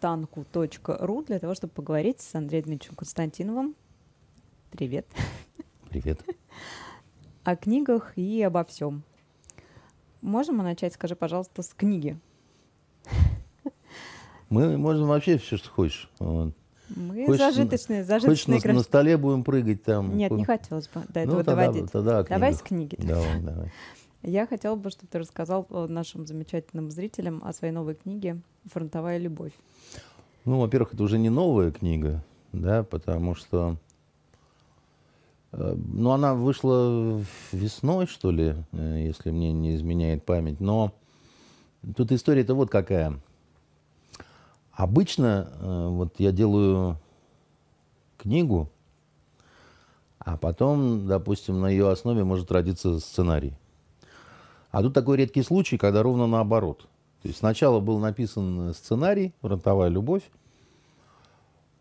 фонтанку.ру для того, чтобы поговорить с Андреем Дмитриевичем Константиновым. Привет. Привет. О книгах и обо всем. Можем мы начать, скажи, пожалуйста, с книги? Мы можем вообще все, что хочешь. Мы Хочешь, зажиточные, Хочешь, зажиточные на, на граждане. столе будем прыгать там? Нет, не хотелось бы до Ну, этого тогда, доводить. тогда Давай с книги. Давай, давай. Я хотела бы, чтобы ты рассказал нашим замечательным зрителям о своей новой книге «Фронтовая любовь». Ну, во-первых, это уже не новая книга, да, потому что... э, Ну, она вышла весной, что ли, э, если мне не изменяет память. Но тут история-то вот какая. Обычно э, вот я делаю книгу, а потом, допустим, на ее основе может родиться сценарий. А тут такой редкий случай, когда ровно наоборот. То есть сначала был написан сценарий «Фронтовая любовь»,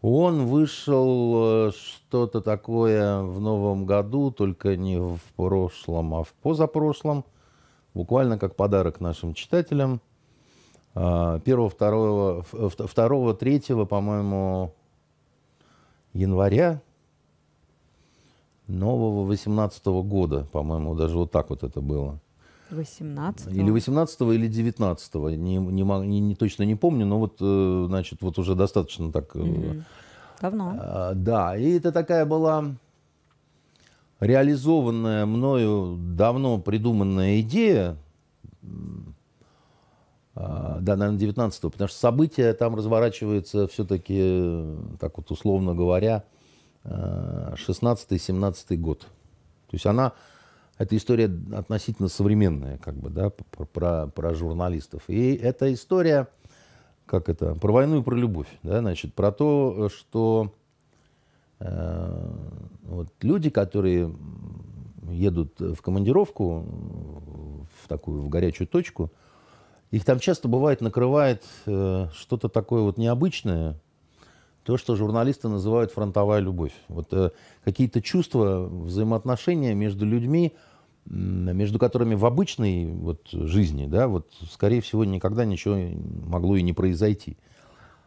он вышел э, что-то такое в новом году, только не в прошлом, а в позапрошлом, буквально как подарок нашим читателям. А, Первого, второго, ф- второго, третьего, по-моему, января нового 18 года, по-моему, даже вот так вот это было. 18 Или 18 или 19 не, не, не- не- точно не помню, но вот, э, значит, вот уже достаточно так... э, Давно. а, Да, и это такая была реализованная мною давно придуманная идея, а, да, наверное, 19 потому что события там разворачиваются все-таки, так вот условно говоря, 16-17 год. То есть она, эта история относительно современная, как бы, да, про, про, про журналистов. И эта история, как это, про войну и про любовь, да, значит, про то, что э, вот люди, которые едут в командировку, в такую, в горячую точку, их там часто бывает накрывает э, что-то такое вот необычное, то, что журналисты называют фронтовая любовь. Вот э, какие-то чувства, взаимоотношения между людьми, между которыми в обычной вот, жизни, да, вот, скорее всего, никогда ничего могло и не произойти.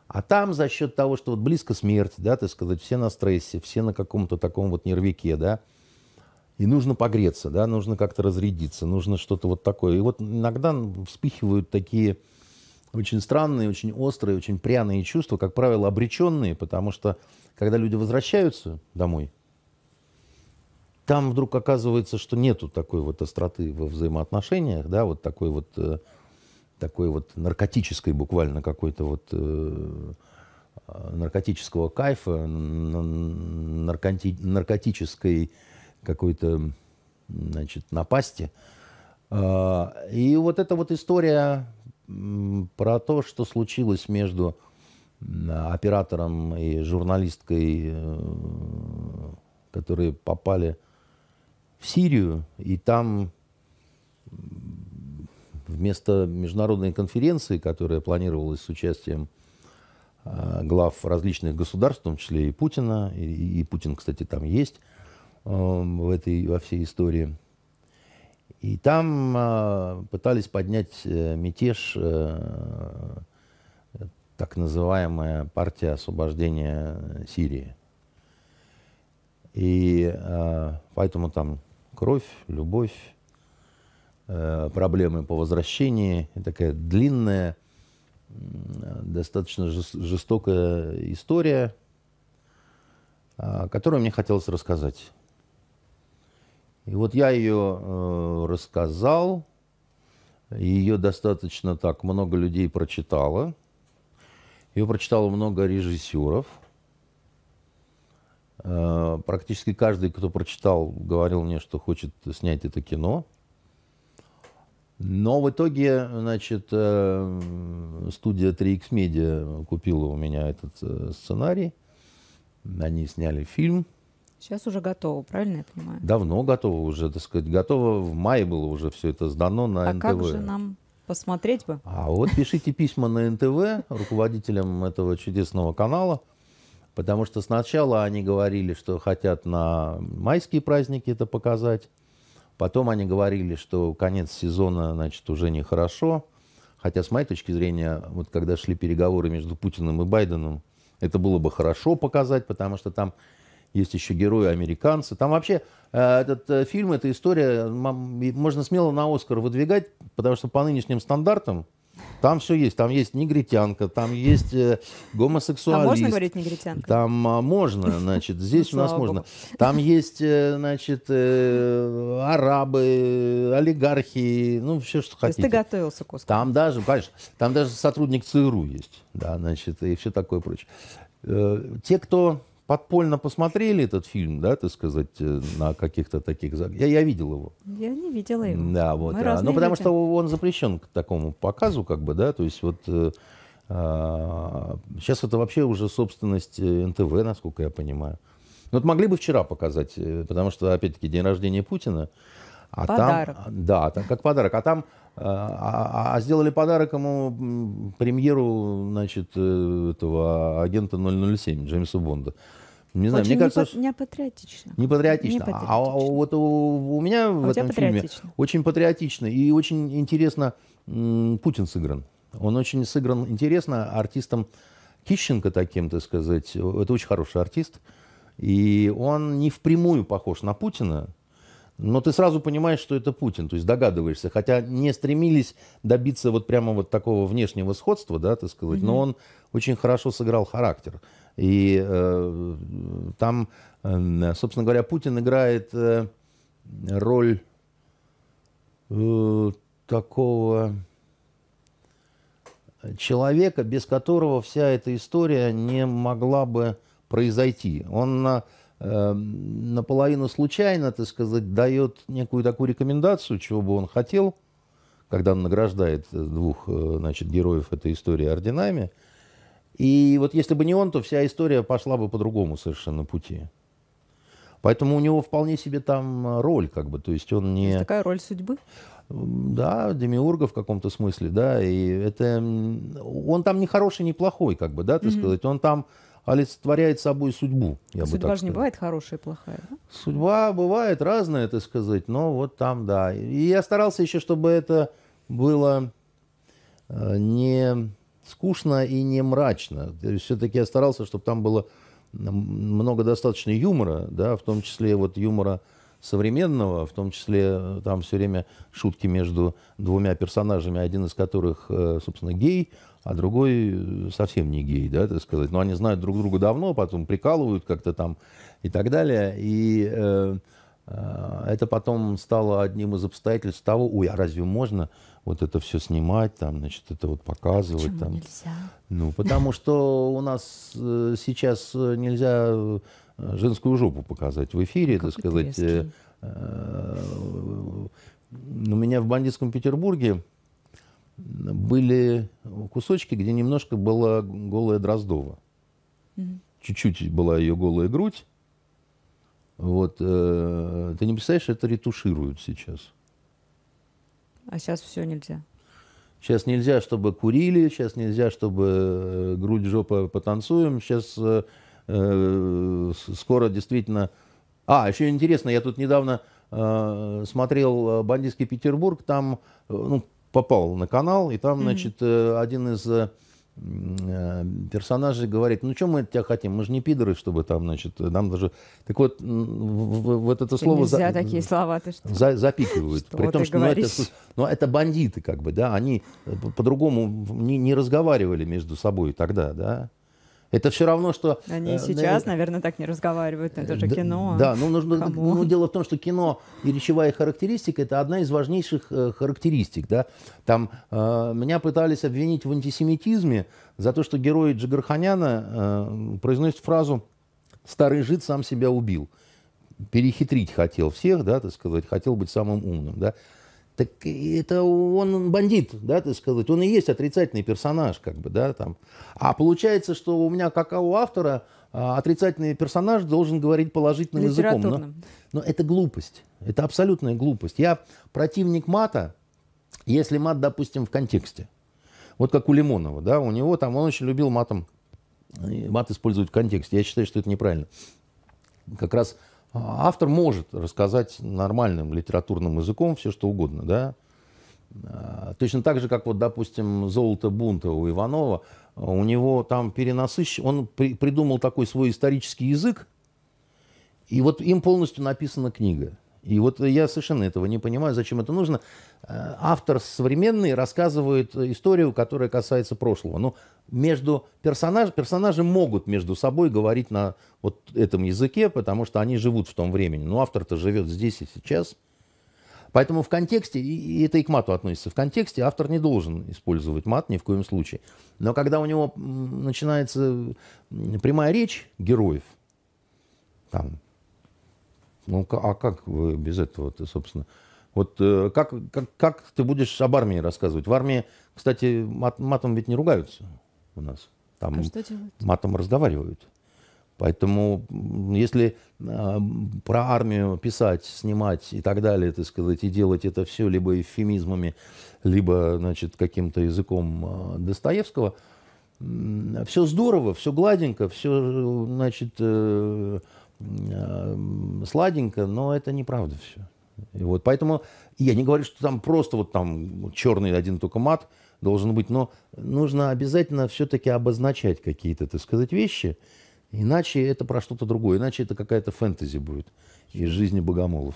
А там за счет того, что вот близко смерть, да, так сказать, все на стрессе, все на каком-то таком вот нервике, да, и нужно погреться, да, нужно как-то разрядиться, нужно что-то вот такое. И вот иногда вспыхивают такие очень странные, очень острые, очень пряные чувства, как правило, обреченные, потому что когда люди возвращаются домой, там вдруг оказывается, что нету такой вот остроты во взаимоотношениях, да, вот такой вот, э, такой вот наркотической буквально какой-то вот э, наркотического кайфа, наркоти- наркотической какой-то, значит, напасти. А, И вот эта вот история про то, что случилось между оператором и журналисткой, э, которые попали в Сирию, и там вместо международной конференции, которая планировалась с участием а, глав различных государств, в том числе и Путина, и, и Путин, кстати, там есть эм, в этой, во всей истории. И там а, пытались поднять э, мятеж э, так называемая партия освобождения Сирии. И э, поэтому там кровь, любовь, э, проблемы по возвращении. Такая длинная, достаточно жес- жестокая история, а, которую мне хотелось рассказать. И вот я ее э, рассказал, ее достаточно так много людей прочитало. Ее прочитало много режиссеров. Э, Практически каждый, кто прочитал, говорил мне, что хочет снять это кино. Но в итоге, значит, э, студия 3X Media купила у меня этот э, сценарий. Они сняли фильм. Сейчас уже готово, правильно я понимаю? Давно готово уже, так сказать. Готово в мае было уже все это сдано на а НТВ. как же нам посмотреть бы? А вот пишите письма на НТВ руководителям этого чудесного канала, потому что сначала они говорили, что хотят на майские праздники это показать, потом они говорили, что конец сезона, значит, уже нехорошо, Хотя, с моей точки зрения, вот когда шли переговоры между Путиным и Байденом, это было бы хорошо показать, потому что там есть еще герои американцы. Там вообще э, этот э, фильм, эта история, можно смело на Оскар выдвигать, потому что по нынешним стандартам там все есть. Там есть негритянка, там есть э, гомосексуалист. А можно говорить негритянка? Там а, можно, значит, здесь у нас можно. Там есть, значит, арабы, олигархи, ну, все, что хотите. То есть ты готовился к Там даже, конечно, там даже сотрудник ЦРУ есть, да, значит, и все такое прочее. Те, кто подпольно посмотрели этот фильм, да, так сказать, э, на каких-то таких... Я, я видел его. Я не видела его. Да, вот. А, ну, потому люди. что он запрещен к такому показу, как бы, да, то есть вот... Э, а, сейчас это вообще уже собственность э, НТВ, насколько я понимаю. Ну, вот могли бы вчера показать, потому что, опять-таки, день рождения Путина. А подарок. Там, да, там, как подарок. А там а, а, а сделали подарок ему премьеру, значит, этого агента 007 Джеймса Бонда. Не знаю, Очень мне кажется, не патриотично. Не патриотично. Не патриотично. А, а вот у, у меня а в этом фильме очень патриотично и очень интересно Путин сыгран. Он очень сыгран интересно артистом Кищенко таким, так сказать. Это очень хороший артист. И он не впрямую похож на Путина, но ты сразу понимаешь, что это Путин, то есть догадываешься. Хотя не стремились добиться вот прямо вот такого внешнего сходства, да, так сказать, mm-hmm. но он очень хорошо сыграл характер. И э, там, э, собственно говоря, Путин играет э, роль э, такого человека, без которого вся эта история не могла бы произойти. Он э, наполовину случайно, так сказать, дает некую такую рекомендацию, чего бы он хотел, когда он награждает двух э, значит, героев этой истории орденами – и вот если бы не он, то вся история пошла бы по другому совершенно пути. Поэтому у него вполне себе там роль, как бы, то есть он не... Есть такая роль судьбы? Да, демиурга в каком-то смысле, да, и это... Он там не хороший, не плохой, как бы, да, так mm-hmm. сказать, он там олицетворяет собой судьбу. Я Судьба же не бывает хорошая и плохая. Да? Судьба бывает разная, так сказать, но вот там, да. И я старался еще, чтобы это было э, не скучно и не мрачно. Все-таки я старался, чтобы там было много достаточно юмора, да, в том числе вот юмора современного, в том числе э, там все время шутки между двумя персонажами, один из которых, э, собственно, гей, а другой э, совсем не гей, да, так сказать. Но они знают друг друга давно, потом прикалывают как-то там и так далее. И это потом стало одним из обстоятельств того, ой, а разве можно вот это все снимать, там, значит, это вот показывать. Почему там. нельзя? Ну, потому что у нас э, сейчас нельзя э, женскую жопу показать в эфире, как так сказать. Э, у меня в бандитском Петербурге были кусочки, где немножко была голая Дроздова. Чуть-чуть была ее голая грудь. Вот, э, ты не представляешь, это ретушируют сейчас. А сейчас все нельзя. Сейчас нельзя, чтобы курили, сейчас нельзя, чтобы э, грудь, жопа потанцуем. Сейчас э, э, скоро действительно... А, еще интересно, я тут недавно э, смотрел «Бандитский Петербург», там э, ну, попал на канал, и там, mm-hmm. значит, один из Э, персонажи говорит, ну что мы от тебя хотим, мы же не пидоры, чтобы там, значит, нам даже... Так вот, вот это слово... Нельзя за, такие слова, ты что? За, запикивают. Что При том, что ну, это, ну, это бандиты, как бы, да, они по-другому не, не разговаривали между собой тогда, да. Это все равно, что... Они э, сейчас, э, наверное, так не разговаривают, это же кино. Да, ну, нужно, ну, дело в том, что кино и речевая характеристика – это одна из важнейших э, характеристик. Да? Там э, меня пытались обвинить в антисемитизме за то, что герой Джигарханяна э, произносит фразу «старый жид сам себя убил». Перехитрить хотел всех, да, так сказать, хотел быть самым умным, да. Так это он бандит, да, так сказать. Он и есть отрицательный персонаж, как бы, да, там. А получается, что у меня, как у автора, а, отрицательный персонаж должен говорить положительным языком. Но, но это глупость. Это абсолютная глупость. Я противник мата, если мат, допустим, в контексте. Вот как у Лимонова, да, у него там, он очень любил матом, мат использовать в контексте. Я считаю, что это неправильно. Как раз автор может рассказать нормальным литературным языком все, что угодно, да. А, точно так же, как вот, допустим, «Золото бунта» у Иванова, у него там перенасыщен, он при, придумал такой свой исторический язык, и вот им полностью написана книга. И вот я совершенно этого не понимаю, зачем это нужно. Э, автор современный рассказывает историю, которая касается прошлого. Но между персонаж, персонажи могут между собой говорить на вот этом языке, потому что они живут в том времени. Но автор-то живет здесь и сейчас. Поэтому в контексте, и это и к мату относится, в контексте автор не должен использовать мат ни в коем случае. Но когда у него начинается прямая речь героев, там, ну, а как вы без этого, ты, собственно? Вот э, как, как, как ты будешь об армии рассказывать? В армии, кстати, мат, матом ведь не ругаются у нас. Там а что делают? матом разговаривают. Поэтому, если э, про армию писать, снимать и так далее, так сказать, и делать это все либо эвфемизмами, либо, значит, каким-то языком э, Достоевского, э, все здорово, все гладенько, все, значит, Э, сладенько, но это неправда все. И вот поэтому я не говорю, что там просто вот там черный один только мат должен быть, но нужно обязательно все-таки обозначать какие-то, так сказать, вещи, иначе это про что-то другое, иначе это какая-то фэнтези будет из жизни богомолов.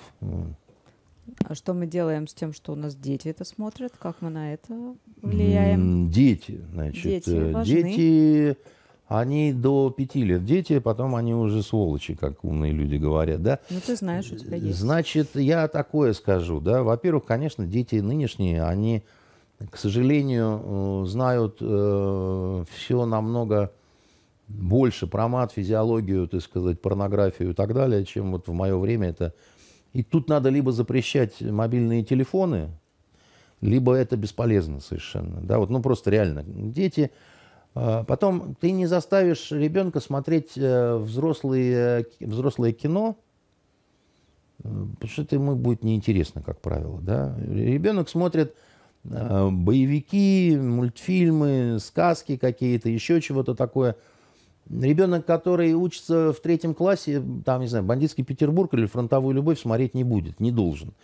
А что мы делаем с тем, что у нас дети это смотрят? Как мы на это влияем? Дети, значит, дети, э, важны. дети они до пяти лет дети, потом они уже сволочи, как умные люди говорят, да? Ну, ты знаешь, у тебя есть. Значит, я такое скажу, да. Во-первых, конечно, дети нынешние, они, к сожалению, э, знают э, все намного больше про мат, физиологию, так сказать, порнографию и так далее, чем вот в мое время это... И тут надо либо запрещать мобильные телефоны, либо это бесполезно совершенно, да, вот, ну, просто реально. Дети а, потом ты не заставишь ребенка смотреть э, взрослые, взрослое кино, э, потому что это ему будет неинтересно, как правило. Да? Ребенок смотрит э, боевики, мультфильмы, сказки какие-то, еще чего-то такое. Ребенок, который учится в третьем классе, там, не знаю, бандитский Петербург или фронтовую любовь смотреть не будет, не должен.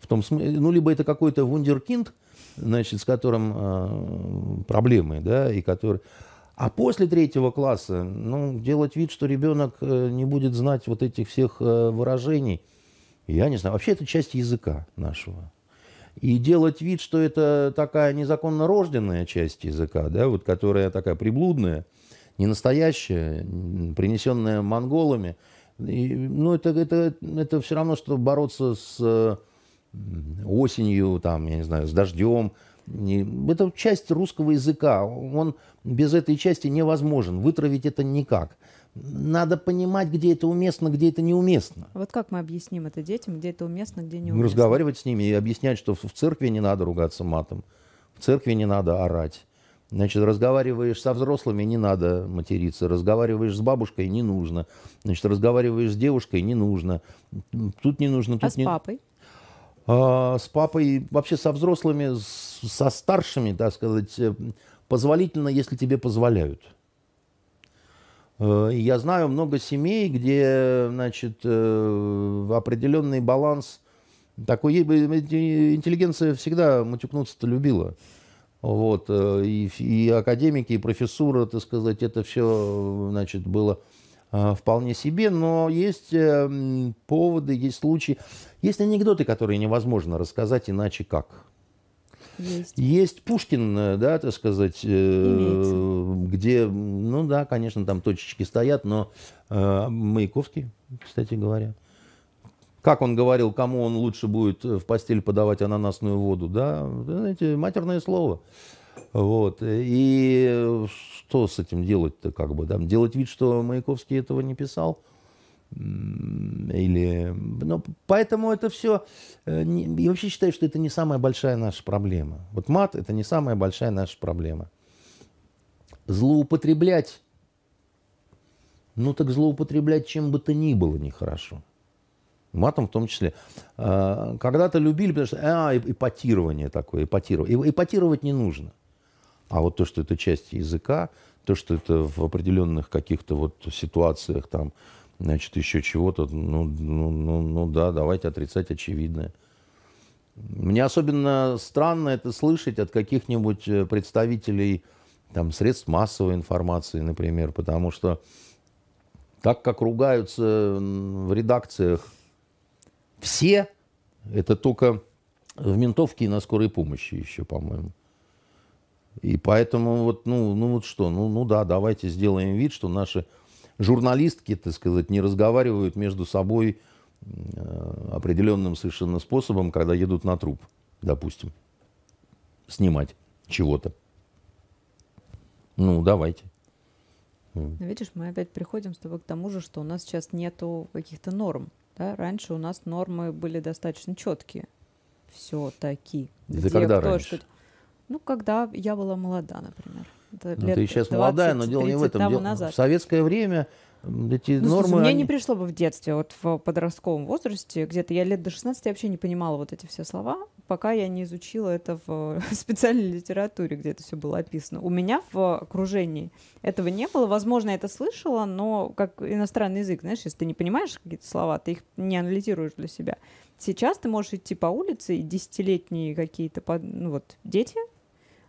В том смысле, ну, либо это какой-то вундеркинд, значит, с которым э, проблемы, да, и который... А после третьего класса, ну, делать вид, что ребенок э, не будет знать вот этих всех э, выражений, я не знаю. Вообще это часть языка нашего. И делать вид, что это такая незаконно рожденная часть языка, да, вот которая такая приблудная, не настоящая, принесенная монголами, и, ну, это, это, это все равно, что бороться с осенью, там, я не знаю, с дождем. Это часть русского языка. Он без этой части невозможен. Вытравить это никак. Надо понимать, где это уместно, где это неуместно. Вот как мы объясним это детям, где это уместно, где неуместно? Разговаривать с ними и объяснять, что в церкви не надо ругаться матом, в церкви не надо орать. Значит, разговариваешь со взрослыми, не надо материться. Разговариваешь с бабушкой, не нужно. Значит, разговариваешь с девушкой, не нужно. Тут не нужно. Тут а с не... папой? А, с папой, вообще со взрослыми, со старшими, так сказать, э, позволительно, если тебе позволяют. Э, я знаю много семей, где, значит, э, определенный баланс такой, интеллигенция всегда матюкнуться-то любила. Вот, и, и академики, и профессура, так сказать, это все, значит, было вполне себе, но есть э, поводы, есть случаи, есть анекдоты, которые невозможно рассказать иначе как. Есть. Есть Пушкин, э, да, так сказать, э, где, ну да, конечно, там точечки стоят, но э, Маяковский, кстати говоря. Как он говорил, кому он лучше будет в постель подавать ананасную воду, да, знаете, матерное слово. Вот. И что с этим делать-то, как бы, да? Делать вид, что Маяковский этого не писал? Или... Ну, поэтому это все... Э, я вообще считаю, что это не самая большая наша проблема. Вот мат – это не самая большая наша проблема. Злоупотреблять, ну так злоупотреблять чем бы то ни было нехорошо. Матом в том числе. А, когда-то любили, потому что, а, эпатирование такое, эпатирование. Эпатировать не нужно. А вот то, что это часть языка, то, что это в определенных каких-то вот ситуациях там, значит, еще чего-то, ну, ну, ну, ну да, давайте отрицать очевидное. Мне особенно странно это слышать от каких-нибудь э, представителей там, средств массовой информации, например, потому что так как ругаются в редакциях все, это только в ментовке и на скорой помощи еще, по-моему. И поэтому вот, ну, ну вот что, ну, ну да, давайте сделаем вид, что наши журналистки, так сказать, не разговаривают между собой э, определенным совершенно способом, когда едут на труп, допустим, снимать чего-то. Ну, давайте. Ну, видишь, мы опять приходим с тобой к тому же, что у нас сейчас нету каких-то норм. Да? Раньше у нас нормы были достаточно четкие. Все-таки. Это когда раньше? Что ну, когда я была молода, например. Ну, ты сейчас молодая, но дело не в этом. Дело, назад. В советское время эти ну, нормы... Слушай, мне они... не пришло бы в детстве, вот в подростковом возрасте, где-то я лет до 16 я вообще не понимала вот эти все слова пока я не изучила это в специальной литературе, где это все было описано. У меня в окружении этого не было. Возможно, я это слышала, но как иностранный язык, знаешь, если ты не понимаешь какие-то слова, ты их не анализируешь для себя. Сейчас ты можешь идти по улице, и десятилетние какие-то ну, вот, дети,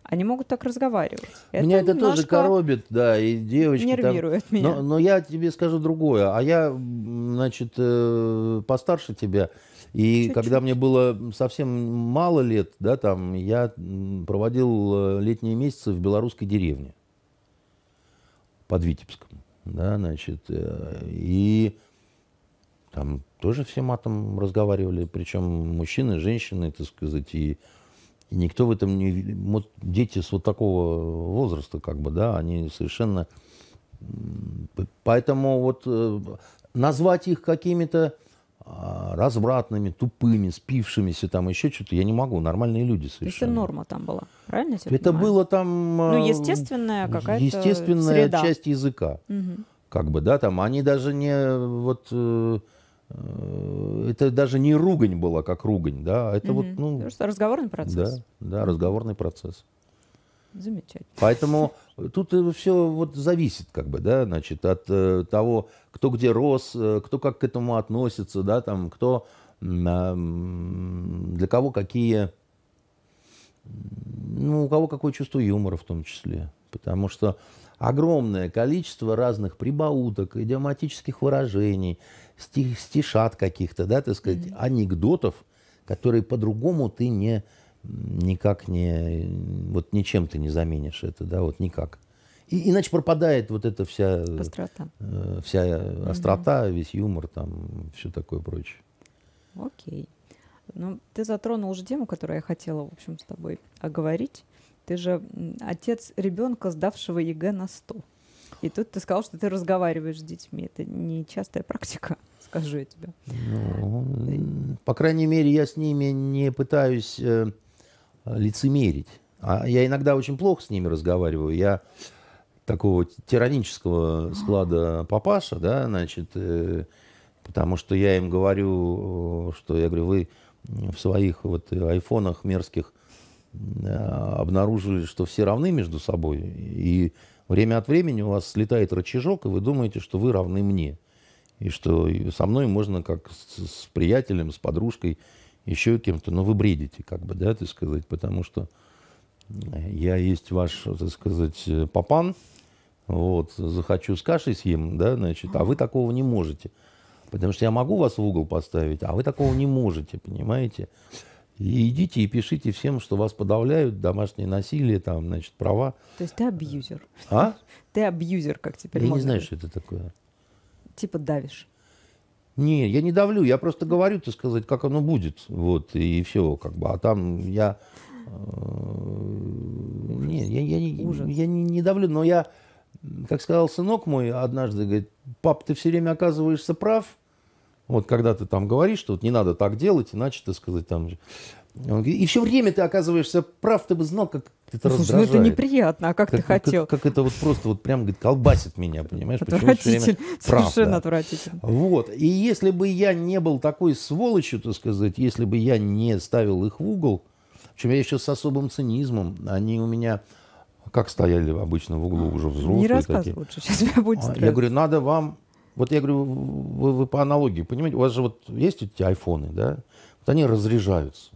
они могут так разговаривать. Меня это, это тоже коробит, да, и девочки нервирует там... меня. Но, но я тебе скажу другое. А я, значит, э, постарше тебя. И Чуть-чуть. когда мне было совсем мало лет, да, там, я проводил э, летние месяцы в белорусской деревне под Витебском, да, значит, э, и там тоже все матом разговаривали, причем мужчины, женщины, так сказать, и, и никто в этом не... Вот дети с вот такого возраста, как бы, да, они совершенно... Поэтому вот э, назвать их какими-то а, развратными, тупыми, спившимися, там еще что-то, я не могу. Нормальные люди совершенно. То есть норма там была, правильно я Это понимаю? было там... Ну, а, естественная какая-то Естественная среда. часть языка. Угу. Как бы, да, там они даже не... Вот, э, э, это даже не ругань была, как ругань, да, это угу. вот, ну... Просто разговорный процесс. Да, да, разговорный процесс. Замечательно. Поэтому тут все вот зависит, как бы, да, значит, от э, того, кто где рос, э, кто как к этому относится, да, там, кто э, для кого какие, ну, у кого какое чувство юмора в том числе. Потому что огромное количество разных прибауток, идиоматических выражений, стих, стишат каких-то, да, так сказать, mm-hmm. анекдотов, которые по-другому ты не никак не, вот ничем ты не заменишь это, да, вот никак. И, иначе пропадает вот эта вся, острота, э, вся острота, угу. весь юмор, там, все такое прочее. Окей. Ну, ты затронул уже тему, которую я хотела, в общем, с тобой обговорить. Ты же отец ребенка, сдавшего ЕГЭ на 100. И тут ты сказал, что ты разговариваешь с детьми. Это не частая практика, скажу я тебе. Ну, по крайней мере, я с ними не пытаюсь э, лицемерить. А я иногда очень плохо с ними разговариваю. Я такого тиранического склада папаша, да, значит, э, потому что я им говорю, что я говорю, вы в своих вот айфонах мерзких э, обнаружили, что все равны между собой, и время от времени у вас слетает рычажок, и вы думаете, что вы равны мне, и что со мной можно как с, с приятелем, с подружкой еще кем-то, но вы бредите, как бы, да, так сказать, потому что я есть ваш, так сказать, папан, вот, захочу с кашей съем, да, значит, а вы такого не можете. Потому что я могу вас в угол поставить, а вы такого не можете, понимаете? И идите и пишите всем, что вас подавляют, домашнее насилие, там, значит, права. То есть ты абьюзер. А? Ты абьюзер, как теперь Я не знаю, что это такое. Типа давишь. Не, я не давлю, я просто говорю, так сказать, как оно будет, вот, и все, как бы, а там я... Э, не, я, я, я, я не, не давлю, но я, как сказал сынок мой однажды, говорит, пап, ты все время оказываешься прав, вот когда ты там говоришь, что вот не надо так делать, иначе, так сказать, там... И все время ты оказываешься прав, ты бы знал, как это Слушай, раздражает. ну это неприятно, а как, как ты хотел? Как, как это вот просто вот прям говорит, колбасит меня, понимаешь? Отвратительно, совершенно да. отвратительно. Вот, и если бы я не был такой сволочью, так сказать, если бы я не ставил их в угол, причем я еще с особым цинизмом, они у меня как стояли обычно в углу уже взрослые. Не рассказывай лучше, сейчас меня будет стресс. Я говорю, надо вам, вот я говорю, вы, вы по аналогии, понимаете, у вас же вот есть эти айфоны, да, вот они разряжаются.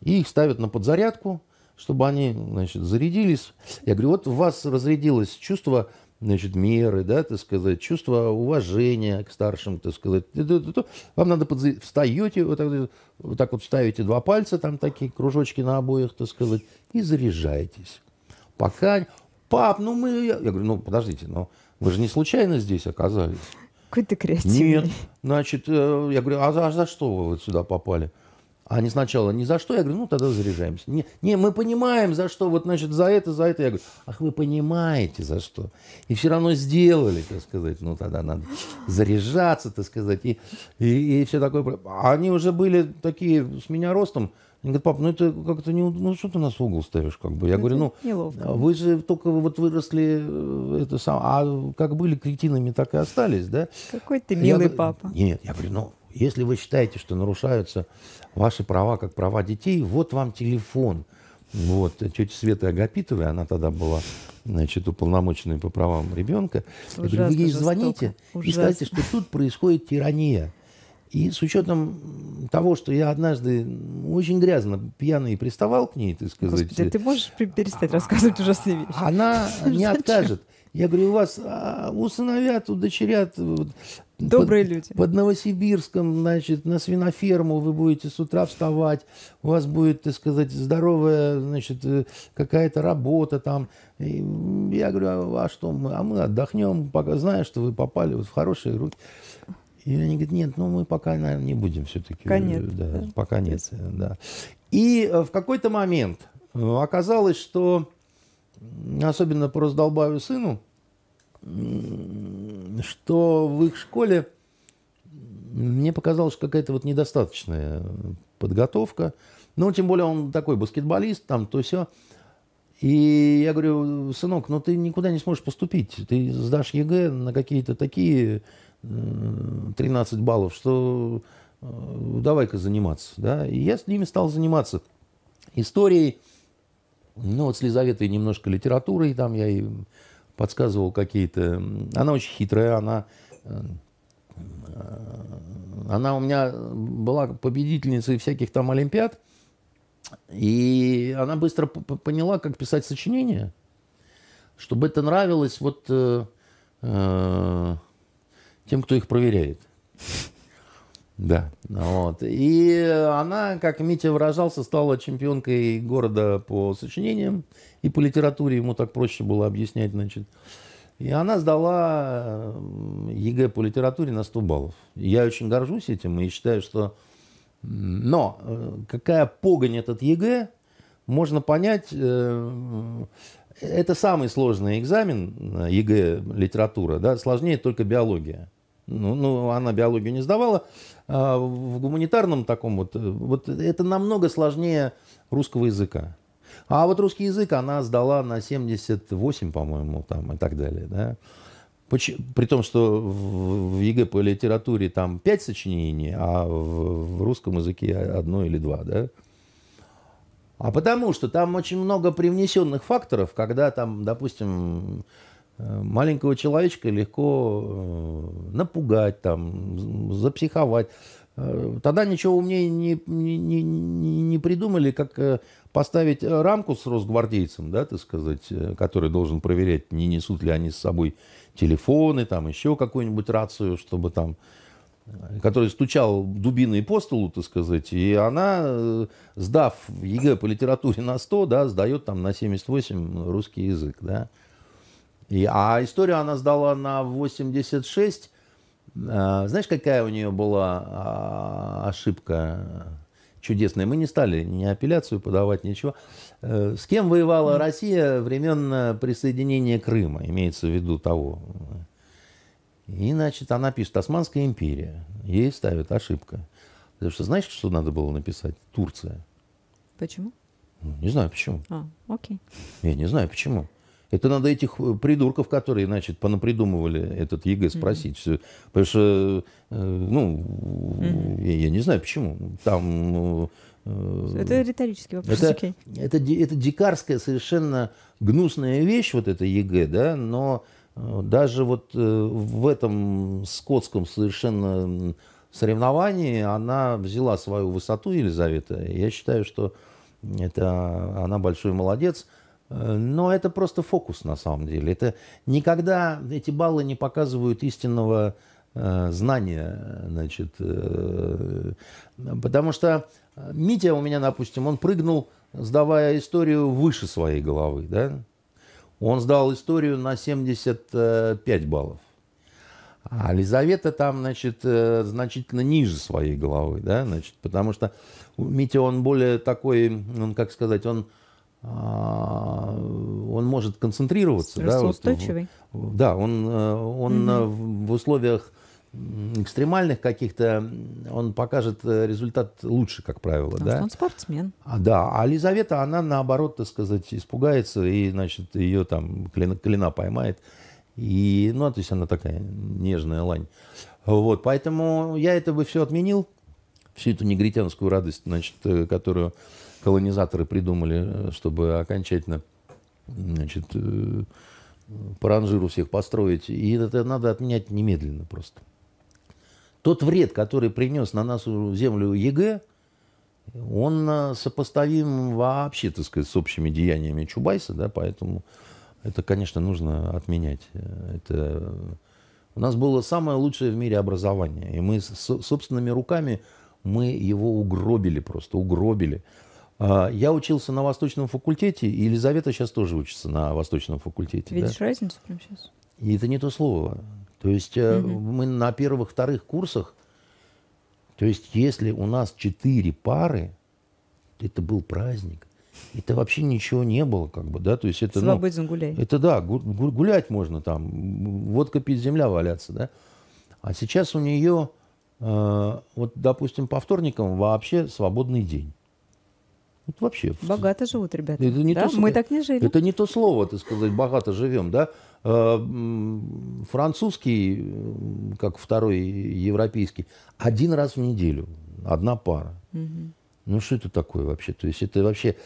И их ставят на подзарядку, чтобы они, значит, зарядились. Я говорю, вот у вас разрядилось чувство значит, меры, да, так сказать, чувство уважения к старшим, так сказать. Вам надо подзарядить. Встаете, вот так, вот так вот ставите два пальца, там такие кружочки на обоих, так сказать, и заряжаетесь. Пока... Пап, ну мы... Я говорю, ну подождите, ну вы же не случайно здесь оказались. Какой ты креативный. Нет. Значит, э, я говорю, а за, а за что вы вот сюда попали? Они сначала ни за что, я говорю, ну тогда заряжаемся. Не, не, мы понимаем, за что, вот значит, за это, за это. Я говорю, ах, вы понимаете, за что. И все равно сделали, так сказать, ну тогда надо заряжаться, так сказать, и, и, и все такое. Они уже были такие с меня ростом, они говорят, пап, ну это как-то не... Ну что ты нас в угол ставишь, как бы? Я это говорю, ну, неловко. вы же только вот выросли, э, это сам, а как были кретинами, так и остались, да? Какой ты милый я, папа. Нет, я говорю, ну, если вы считаете, что нарушаются ваши права, как права детей, вот вам телефон. Вот, тетя Света Агапитовой, она тогда была, значит, уполномоченной по правам ребенка. Ужасно я говорю, вы ей звоните Ужасно. и скажите, что тут происходит тирания. И с учетом того, что я однажды очень грязно пьяный приставал к ней, так сказать. Господи, ты можешь перестать рассказывать ужасные вещи? Она не откажет. Я говорю, у вас а, усыновят, удочерят. Добрые под, люди. Под Новосибирском, значит, на свиноферму вы будете с утра вставать, у вас будет, так сказать, здоровая, значит, э, какая-то работа там. И я говорю, а, а что мы? А мы отдохнем, пока знаешь, что вы попали вот в хорошие руки. И они говорят, нет, ну мы пока, наверное, не будем все-таки. Пока нет. Да, да. Пока нет, да. И э, в какой-то момент э, оказалось, что, особенно по раздолбаю сыну, что в их школе мне показалось какая-то вот недостаточная подготовка. Ну, тем более он такой баскетболист, там то все. И я говорю, сынок, ну ты никуда не сможешь поступить. Ты сдашь ЕГЭ на какие-то такие 13 баллов, что э, давай-ка заниматься. Да? И я с ними стал заниматься историей, ну вот с Лизаветой немножко литературой, там я ей подсказывал какие-то... Она очень хитрая, она, э, она у меня была победительницей всяких там олимпиад, и она быстро поняла, как писать сочинения, чтобы это нравилось вот... Э, э, тем, кто их проверяет. Да, вот. И она, как Митя выражался, стала чемпионкой города по сочинениям и по литературе. Ему так проще было объяснять, значит. И она сдала ЕГЭ по литературе на 100 баллов. Я очень горжусь этим и считаю, что... Но э, какая погань этот ЕГЭ, можно понять. Э, это самый сложный экзамен э, ЕГЭ литература, да, сложнее только биология. Ну, ну, она биологию не сдавала. А в гуманитарном таком вот, вот это намного сложнее русского языка. А вот русский язык она сдала на 78, по-моему, там и так далее. Да? При том, что в ЕГЭ по литературе там 5 сочинений, а в русском языке одно или два. Да? А потому что там очень много привнесенных факторов, когда там, допустим, Э, маленького человечка легко э, напугать, там, запсиховать. Э, тогда ничего умнее не, не, не, не придумали, как поставить рамку с росгвардейцем, да, так сказать, который должен проверять, не несут ли они с собой телефоны, там еще какую-нибудь рацию, чтобы там который стучал дубиной по столу, так сказать, и она, сдав ЕГЭ по литературе на 100, да, сдает там на 78 русский язык, да. И, а историю она сдала на 86. А, знаешь, какая у нее была а, ошибка чудесная? Мы не стали ни апелляцию подавать, ничего. Э, с кем воевала Россия времен присоединения Крыма, имеется в виду того. И, значит, она пишет «Османская империя». Ей ставят ошибка. Потому что знаешь, что надо было написать? Турция. Почему? Не знаю почему. А, окей. Я не знаю почему. Это надо этих э, придурков, которые, значит, понапридумывали этот ЕГЭ спросить. Mm-hmm. Потому что, э, ну, mm-hmm. я, я не знаю почему. Там... Э, это риторический вопрос. Это, окей. это, это, это дикарская, совершенно гнусная вещь, вот это ЕГЭ, да, но даже вот в этом скотском совершенно соревновании она взяла свою высоту, Елизавета. Я считаю, что это она большой молодец. Но это просто фокус на самом деле. Это никогда эти баллы не показывают истинного э, знания, значит, э, потому что Митя у меня, допустим, он прыгнул, сдавая историю выше своей головы, да? Он сдал историю на 75 баллов. А Лизавета там, значит, э, значительно ниже своей головы, да, значит, потому что Митя, он более такой, он, как сказать, он, он может концентрироваться. Да, вот, да, он, э, он угу. в условиях экстремальных каких-то, он покажет результат лучше, как правило. Потому да? он спортсмен. А, да, а Лизавета, она наоборот, так сказать, испугается и, значит, ее там клина, клина поймает. И, ну, то есть она такая нежная лань. Вот, поэтому я это бы все отменил, всю эту негритянскую гадость, значит, э, которую колонизаторы придумали, э, чтобы окончательно, значит, э, по ранжиру всех построить. И это надо отменять немедленно просто. Тот вред, который принес на нашу землю ЕГЭ, он сопоставим вообще, так сказать, с общими деяниями Чубайса, да, поэтому это, конечно, нужно отменять. Это... У нас было самое лучшее в мире образование. И мы собственными руками мы его угробили просто, угробили. А, я учился на Восточном факультете, и Елизавета сейчас тоже учится на Восточном факультете. Видишь да? разницу прямо сейчас? И это не то слово. То есть угу. мы на первых, вторых курсах, то есть если у нас четыре пары, это был праздник это вообще ничего не было, как бы, да, то есть это... Ну, Свободен ну, гуляй. Это да, гулять можно там, водка пить, земля валяться, да. А сейчас у нее, э, вот, допустим, по вторникам вообще свободный день. Вот вообще. Богато живут ребята. Это не да? то, Мы так не жили. Это не то слово, ты сказать, богато живем, да. Э, французский, как второй европейский, один раз в неделю, одна пара. Угу. Ну, что это такое вообще? То есть это вообще...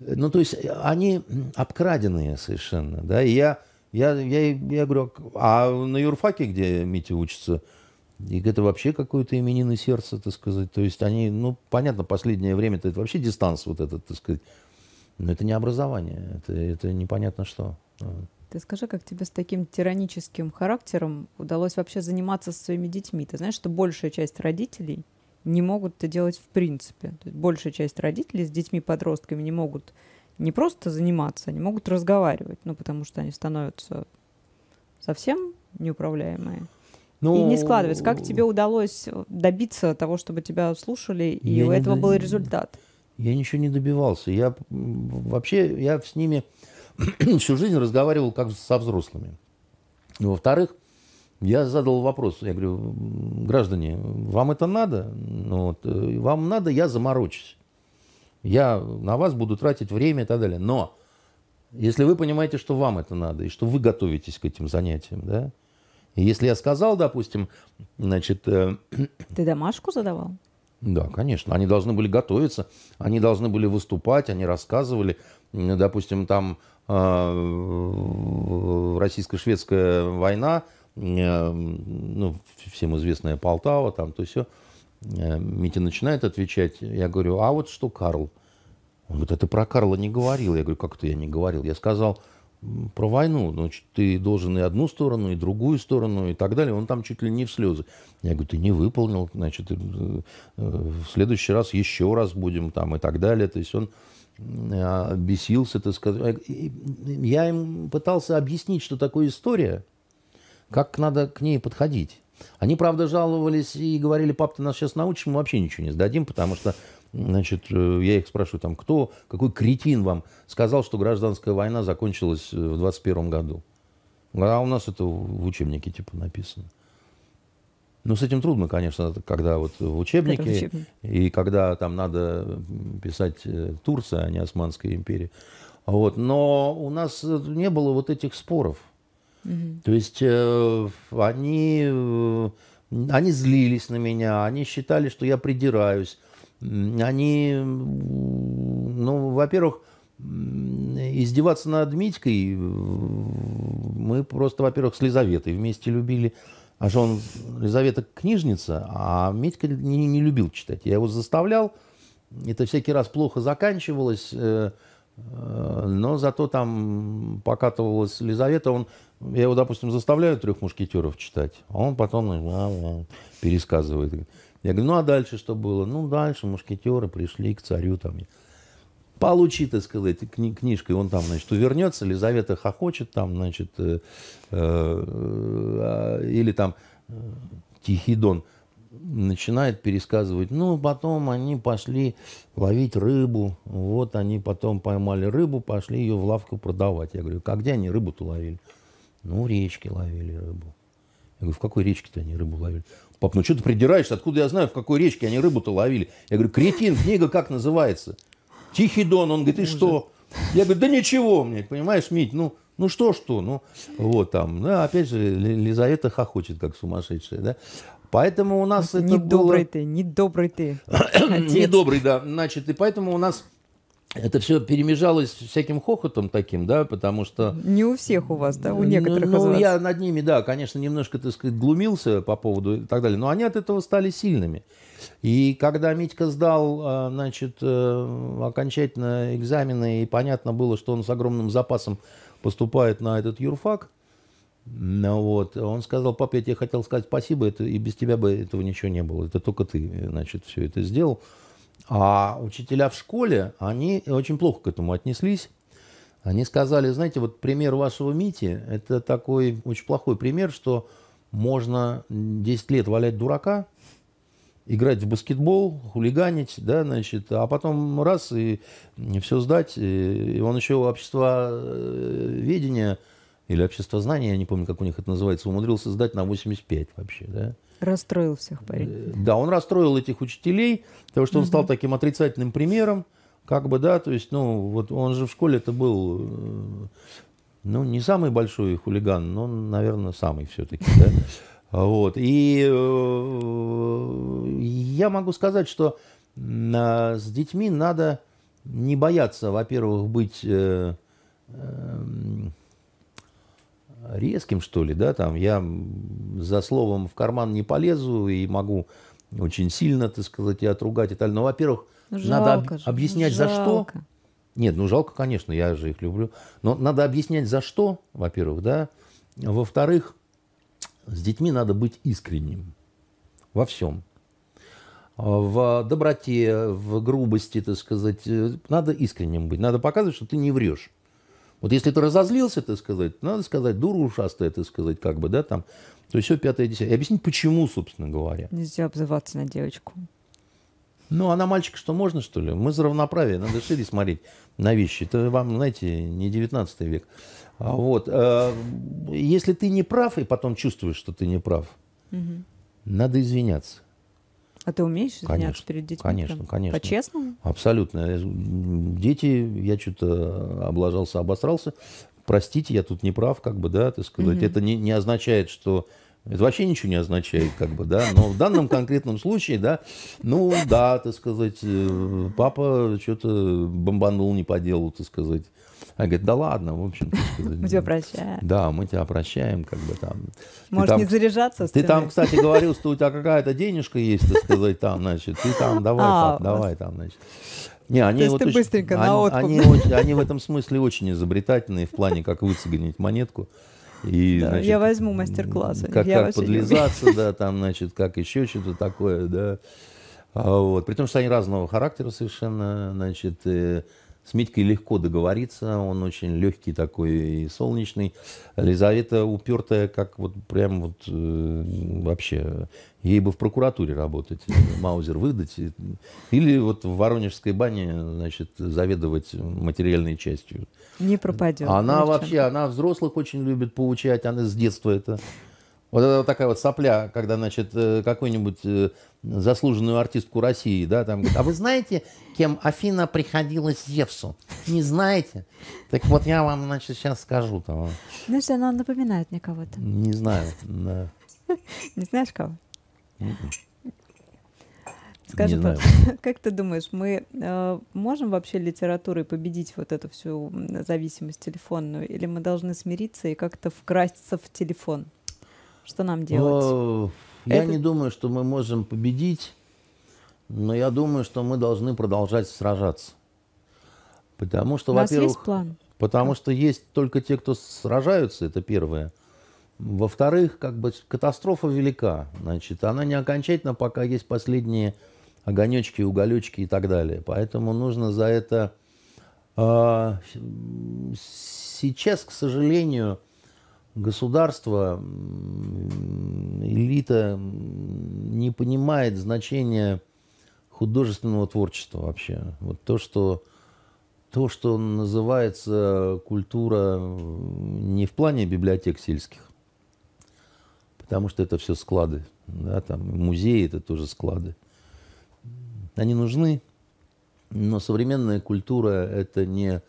Ну, то есть они обкраденные совершенно, да, и я, я, я, я говорю, а на юрфаке, где Митя учится, и это вообще какое-то именины сердце, так сказать. То есть они, ну, понятно, последнее время это вообще дистанс вот этот, так сказать. Но это не образование, это, это непонятно что. Ты скажи, как тебе с таким тираническим характером удалось вообще заниматься со своими детьми? Ты знаешь, что большая часть родителей не могут это делать в принципе. Большая часть родителей с детьми-подростками не могут не просто заниматься, они могут разговаривать, ну, потому что они становятся совсем неуправляемые. Ну, и не складывается. Как тебе удалось добиться того, чтобы тебя слушали, и у этого был результат? Я ничего не добивался. Я вообще, я с ними всю жизнь разговаривал как со взрослыми. Во-вторых, я задал вопрос, я говорю, граждане, вам это надо? Ну, вот, э, вам надо, я заморочусь. Я на вас буду тратить время и так далее. Но если вы понимаете, что вам это надо, и что вы готовитесь к этим занятиям, да, если я сказал, допустим, значит... Э, Ты домашку задавал? Да, конечно. Они должны были готовиться, они должны были выступать, они рассказывали. Допустим, там э, российско-шведская война, Э, ну, всем известная Полтава, там, то все. Э, Митя начинает отвечать, я говорю, а вот что Карл? Он говорит, а ты про Карла не говорил. Я говорю, как это я не говорил? Я сказал про войну, значит, ты должен и одну сторону, и другую сторону, и так далее. Он там чуть ли не в слезы. Я говорю, ты не выполнил, значит, э, в следующий раз еще раз будем там и так далее. То есть он бесился, так сказать. Я им пытался объяснить, что такое история – как надо к ней подходить. Они, правда, жаловались и говорили, пап, ты нас сейчас научишь, мы вообще ничего не сдадим, потому что, значит, э, я их спрашиваю, там, кто, какой кретин вам сказал, что гражданская война закончилась э, в 21 году? А у нас это в учебнике, типа, написано. Ну, с этим трудно, конечно, когда вот в учебнике, учебник. и когда там надо писать э, Турция, а не Османская империя. Вот. Но у нас не было вот этих споров. То есть э, они, э, они злились на меня, они считали, что я придираюсь. Они, ну, во-первых, издеваться над Митькой мы просто, во-первых, с Лизаветой вместе любили. А же он, Елизавета книжница, а Митька не, не любил читать. Я его заставлял, это всякий раз плохо заканчивалось, э, э, но зато там покатывалась Елизавета, он, я его, допустим, заставляю трех мушкетеров читать, а он потом пересказывает. Я говорю, ну а дальше что было? Ну дальше мушкетеры пришли к царю там. Получи, так сказать, кни книжкой, он там, значит, увернется, Елизавета хохочет там, значит, э, э, или там э, Тихий Дон начинает пересказывать, ну, потом они пошли ловить рыбу, вот они потом поймали рыбу, пошли ее в лавку продавать. Я говорю, как где они рыбу-то ловили? Ну, в речке ловили рыбу. Я говорю, в какой речке-то они рыбу ловили? Пап, ну что ты придираешься? Откуда я знаю, в какой речке они рыбу-то ловили? Я говорю, кретин, книга как называется? Тихий Дон. Он говорит, и что? Я говорю, да ничего, мне, понимаешь, Мить, ну, ну что, что, ну, вот там. Ну, опять же, Лизавета хохочет, как сумасшедшая, да. Поэтому у нас это Недобрый было... ты, недобрый ты, Недобрый, да. Значит, и поэтому у нас это все перемежалось всяким хохотом таким, да, потому что... Не у всех у вас, да, у некоторых ну, из вас. я над ними, да, конечно, немножко, так сказать, глумился по поводу и так далее, но они от этого стали сильными. И когда Митька сдал, а, значит, э, окончательно экзамены, и понятно было, что он с огромным запасом поступает на этот юрфак, ну вот, он сказал, папа, я тебе хотел сказать спасибо, это, и без тебя бы этого ничего не было, это только ты, значит, все это сделал. А учителя в школе, они очень плохо к этому отнеслись. Они сказали, знаете, вот пример вашего Мити, это такой очень плохой пример, что можно 10 лет валять дурака, играть в баскетбол, хулиганить, да, значит, а потом раз и все сдать. И он еще общество э, ведения или общество знания, я не помню, как у них это называется, умудрился сдать на 85 вообще, да. Расстроил всех парень. Э, да, он расстроил этих учителей, потому что он угу. стал таким отрицательным примером, как бы, да, то есть, ну, вот он же в школе это был, э, ну, не самый большой хулиган, но, наверное, самый все-таки, да. Вот. И э, я могу сказать, что э, с детьми надо не бояться, во-первых, быть э, э, резким, что ли, да, там я за словом в карман не полезу и могу очень сильно, так сказать, и отругать и так. Но, во-первых, надо об, же, объяснять жалко. за что. Нет, ну жалко, конечно, я же их люблю. Но надо объяснять за что, во-первых, да. Во-вторых, с детьми надо быть искренним во всем. В доброте, в грубости, так сказать, надо искренним быть. Надо показывать, что ты не врешь. Вот если ты разозлился, так сказать, надо сказать, дура ушастая, так сказать, как бы, да, там, то есть все пятое, десятое. И объяснить, почему, собственно говоря. Нельзя обзываться на девочку. Ну, а на мальчика что, можно, что ли? Мы за равноправие, надо шире смотреть на вещи. Это вам, знаете, не 19 век. А вот. Э, если ты не прав, и потом чувствуешь, что ты не прав, угу. надо извиняться. А ты умеешь конечно, перед детьми? Конечно, прям? конечно. По-честному? Абсолютно. Дети, я что-то облажался, обосрался. Простите, я тут не прав, как бы, да, так сказать. Угу. Это не, не означает, что это вообще ничего не означает, как бы, да, но в данном конкретном случае, да, ну, да, так сказать, э, папа что-то бомбанул не по делу, так сказать. А говорит, да ладно, в общем. Мы тебя прощаем. Да, мы тебя прощаем, как бы там. Может там, не заряжаться? Ты там, кстати, говорил, что у тебя какая-то денежка есть, так сказать, там, значит, ты там, давай, а, давай там, значит. Не, они То есть вот ты очень, быстренько они, на откуп. Они, очень, они в этом смысле очень изобретательные в плане, как выцегонить монетку. И, да, значит, я возьму мастер-классы. Как, как подлизаться, да, там, значит, как еще что-то такое, да. А вот. При том, что они разного характера совершенно, значит, э, с Митькой легко договориться, он очень легкий такой и солнечный. Елизавета упертая, как вот прям вот э, вообще, ей бы в прокуратуре работать, Маузер выдать. Или вот в Воронежской бане, значит, заведовать материальной частью. Не пропадет. Она вообще, она взрослых очень любит поучать, она с детства это вот это такая вот сопля, когда, значит, э, какой-нибудь э, заслуженную артистку России, да, там говорит, а вы знаете, кем Афина приходилась Зевсу? Не знаете? Так вот я вам, значит, сейчас скажу. Там. Что она напоминает мне кого-то. Не знаю. Да. Не знаешь кого? М-м. Скажи, как ты думаешь, мы э, можем вообще литературой победить вот эту всю зависимость телефонную, или мы должны смириться и как-то вкрасться в телефон? Что нам делать? Я Это- не думаю, что мы можем победить, но я думаю, что мы должны продолжать сражаться. Потому что, во-первых? Потому что есть только те, кто сражаются, это первое. Во-вторых, как бы катастрофа велика. Значит, она не окончательна, пока есть последние огонечки, уголечки и так далее. Поэтому нужно за это... а, сейчас, к сожалению, государство, элита не понимает значения художественного творчества вообще. Вот то, что то, что называется культура не в плане библиотек сельских, потому что это все склады, да, там музеи это тоже склады. Они нужны, но современная культура это не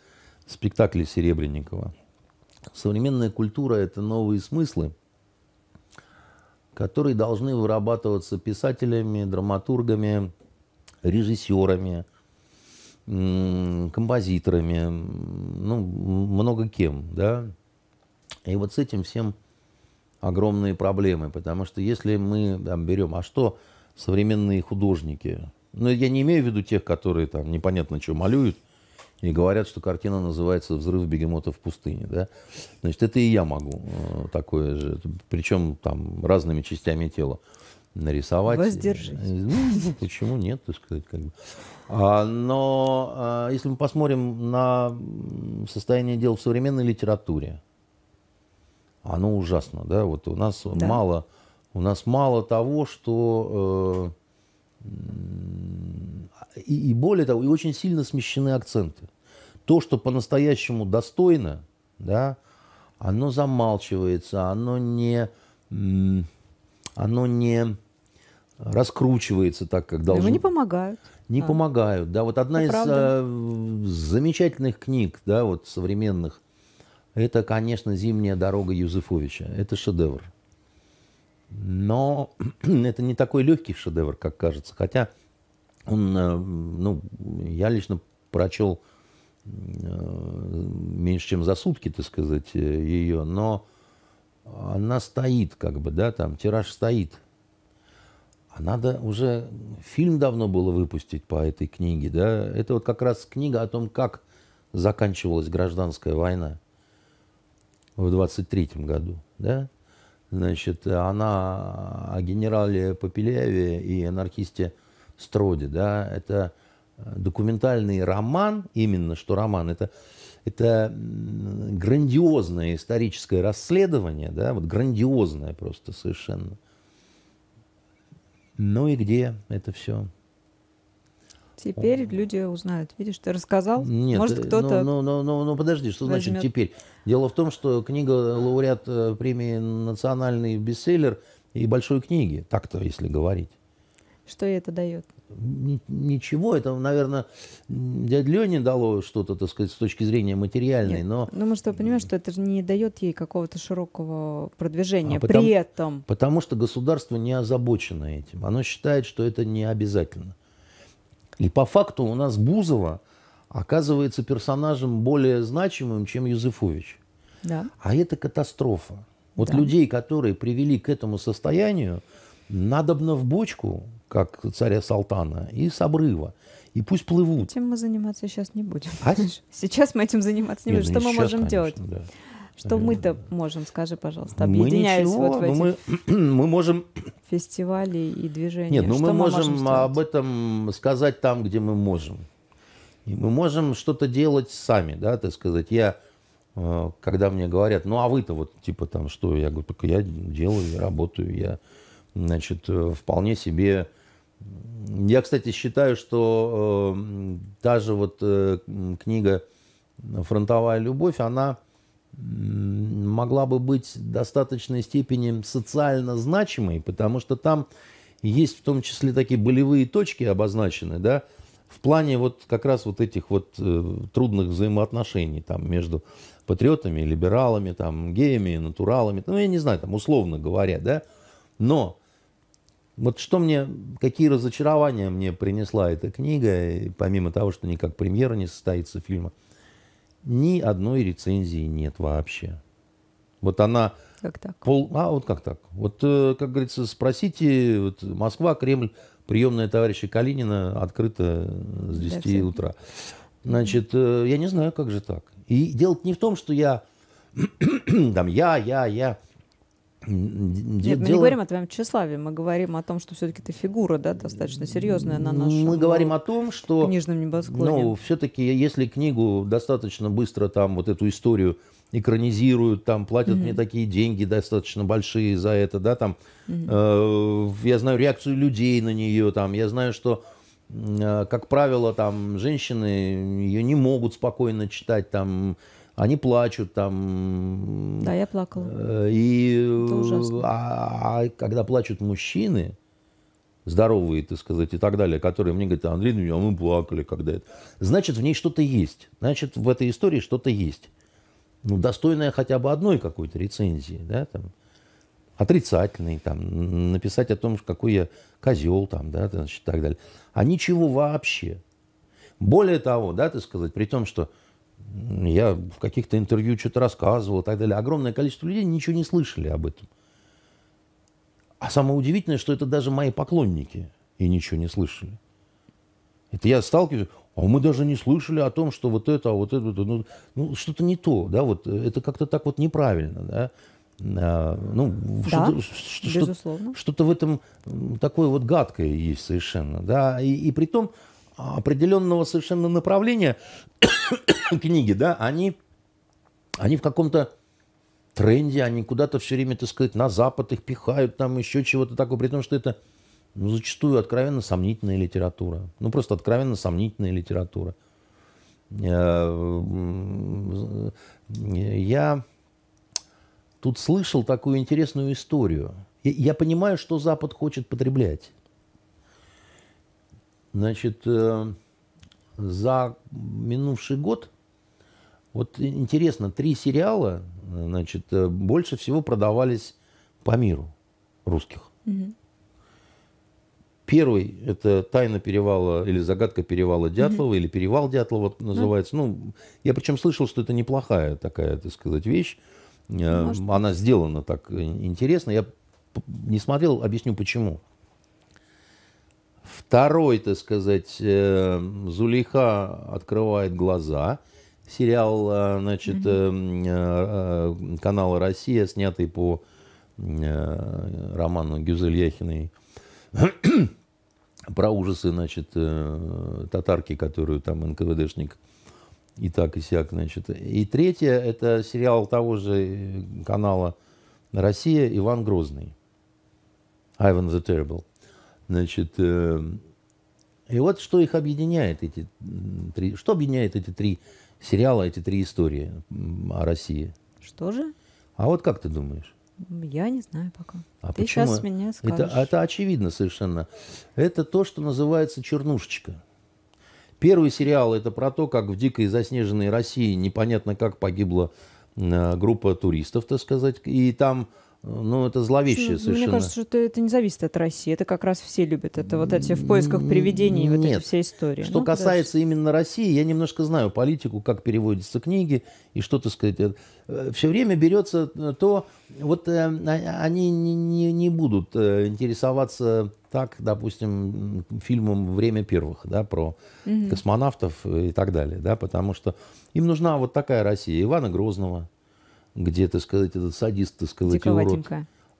спектакли Серебренникова. Современная культура это новые смыслы, которые должны вырабатываться писателями, драматургами, режиссерами, композиторами, ну, много кем, да. И вот с этим всем огромные проблемы, потому что если мы там, берем, а что современные художники, ну, я не имею в виду тех, которые там непонятно что малюют, и говорят, что картина называется «Взрыв бегемота в пустыне». Да? Значит, это и я могу э, такое же, причем там разными частями тела нарисовать. Воздержись. Э, Ну, почему нет, так сказать. Как бы. А, но а, если мы посмотрим на состояние дел в современной литературе, оно ужасно, да, вот у нас Да. мало, у нас мало того, что э, и, и более того, и очень сильно смещены акценты. То, что по-настоящему достойно, да, оно замалчивается, оно не, оно не раскручивается так, как должно. Ему не помогают. Не А. помогают. Да, вот одна Это из правда. э, замечательных книг, да, вот современных, это, конечно, «Зимняя дорога» Юзефовича. Это шедевр. Но это не такой легкий шедевр, как кажется. Хотя он, э, ну, я лично прочел меньше, чем за сутки, так сказать, э, ее, но она стоит, как бы, да, там, тираж стоит. А надо уже фильм давно было выпустить по этой книге, да. Это вот как раз книга о том, как заканчивалась гражданская война в 23 году, да. Значит, она о генерале Попеляеве и анархисте Строде, да. Это документальный роман, именно что роман, это, это грандиозное историческое расследование, да, вот грандиозное просто совершенно. Ну и где это все? Теперь люди узнают. Видишь, ты рассказал. Нет, Может, э, кто-то... Ну, ну, ну, ну, ну, подожди, что значит возьмет. теперь? Дело в том, что книга лауреат э, премии «Национальный бестселлер» и большой книги, так-то, если говорить. Что это дает? Ни- Ничего, это, наверное, дядя Лене дало что-то, так сказать, с точки зрения материальной, Нет. но Ну, мы что, понимаем, что это же не дает ей какого-то широкого продвижения. А потому- При этом Потому что государство не озабочено этим. Оно считает, что это не обязательно. И по факту у нас Бузова оказывается персонажем более значимым, чем Юзефович. да. А это катастрофа. Вот Да. людей, которые привели к этому состоянию, надобно в бочку, как царя Салтана, и с обрыва. И пусть плывут. Этим мы заниматься сейчас не будем. А? Сейчас мы этим заниматься не будем. ну Что мы можем делать? конечно, да. Что мы-то можем, скажи, пожалуйста, Мы объединяясь ничего, вот в эти мы, мы можем фестивали и движения. Нет, ну Что мы можем сделать? об этом сказать там, где мы можем. И мы можем что-то делать сами, да, так сказать. Я, э, когда мне говорят, ну а вы-то вот типа там что, я говорю, только я делаю, я работаю, я, значит, э, вполне себе... Я, кстати, считаю, что э, та же вот э, книга «Фронтовая любовь», она могла бы быть в достаточной степени социально значимой, потому что там есть в том числе такие болевые точки обозначены, да, в плане вот как раз вот этих вот э, трудных взаимоотношений там между патриотами, либералами, там, геями, натуралами, ну, я не знаю, там, условно говоря, да, но вот что мне, какие разочарования мне принесла эта книга, и помимо того, что никак премьера не состоится фильма, ни одной рецензии нет вообще. Вот она Как так? пол... А, вот как так? Вот, э, как говорится, спросите, вот Москва, Кремль, приемная товарища Калинина открыта с Для 10 всех. утра. Значит, э, я не знаю, как же так. И дело не в том, что я там я, я, я. Нет, мы не говорим о твоем тщеславии, мы говорим о том, что все-таки ты фигура, да, достаточно серьезная на нашем Мы говорим э, о том, что книжном небосклоне. Ну, все-таки, если книгу достаточно быстро там вот эту историю экранизируют, там платят мне такие деньги достаточно большие за это, да, там, э, я знаю реакцию людей на нее, там, я знаю, что, э, как правило, там, женщины ее не могут спокойно читать, там, они плачут, там, Да, я плакала. Э, И Это ужасно. а, а когда плачут мужчины, здоровые, так сказать, и так далее, которые мне говорят, Андрей, Дмитриевич, а мы плакали когда это. Значит, в ней что-то есть. Значит, в этой истории что-то есть. Ну, достойное хотя бы одной какой-то рецензии, да, там, отрицательной, там, написать о том, какой я козел, там, да, значит, и так далее. А ничего вообще. Более того, да, так сказать, при том, что я в каких-то интервью что-то рассказывал и так далее, огромное количество людей ничего не слышали об этом. А самое удивительное, что это даже мои поклонники и ничего не слышали. Это я сталкиваюсь, а мы даже не слышали о том, что вот это, а вот это, ну, ну, что-то не то, да, вот э, это как-то так вот неправильно, да. А, ну, Да, что-то, что- что- безусловно. что-то в этом такое вот гадкое есть совершенно, да, и, и при том определенного совершенно направления книги, да, они, они в каком-то тренде, они куда-то все время, так сказать, на запад их пихают, там еще чего-то такого, при том, что это ну, зачастую откровенно сомнительная литература. Ну, просто откровенно сомнительная литература. Э, м, Я тут слышал такую интересную историю. Я понимаю, что Запад хочет потреблять. Значит, э, за минувший год, вот интересно, три сериала, значит, э, больше всего продавались по миру русских. Первый – это «Тайна перевала» или «Загадка перевала Дятлова» или «Перевал Дятлова» называется. Ну, я причем слышал, что это неплохая такая, так сказать, вещь. Э, Может Она сделана так интересно. Я не смотрел, объясню почему. Второй, так сказать, э, Зулейха открывает глаза. Сериал, э, значит, м, э, канала «Россия», снятый по роману Гюзель Яхиной про ужасы, значит, татарки, которую там НКВДшник и так и сяк, значит. И третье, это сериал того же канала «Россия» «Иван Грозный». Ivan the Terrible. Значит, э, и вот что их объединяет, эти три, что объединяет эти три сериала, эти три истории о России? Что же? А вот как ты думаешь? Я не знаю пока. А Ты почему? сейчас меня скажешь. Это, это очевидно совершенно. Это то, что называется чернушечка. Первый сериал это про то, как в дикой заснеженной России непонятно как погибла э, группа туристов, так сказать, и там, ну, это зловещее Ну, совершенно. Мне кажется, что это, это не зависит от России. Это как раз все любят. Это вот эти в поисках привидений, вот эти все истории. Что Ну, касается именно России, я немножко знаю политику, как переводятся книги и что, так сказать, все время берется э, то, вот э, а- они не, не- не будут э, интересоваться так, допустим, фильмом «Время первых», да, про космонавтов и так далее, да, потому что им нужна вот такая Россия, Ивана Грозного, где, так сказать, этот садист, так сказать, урод.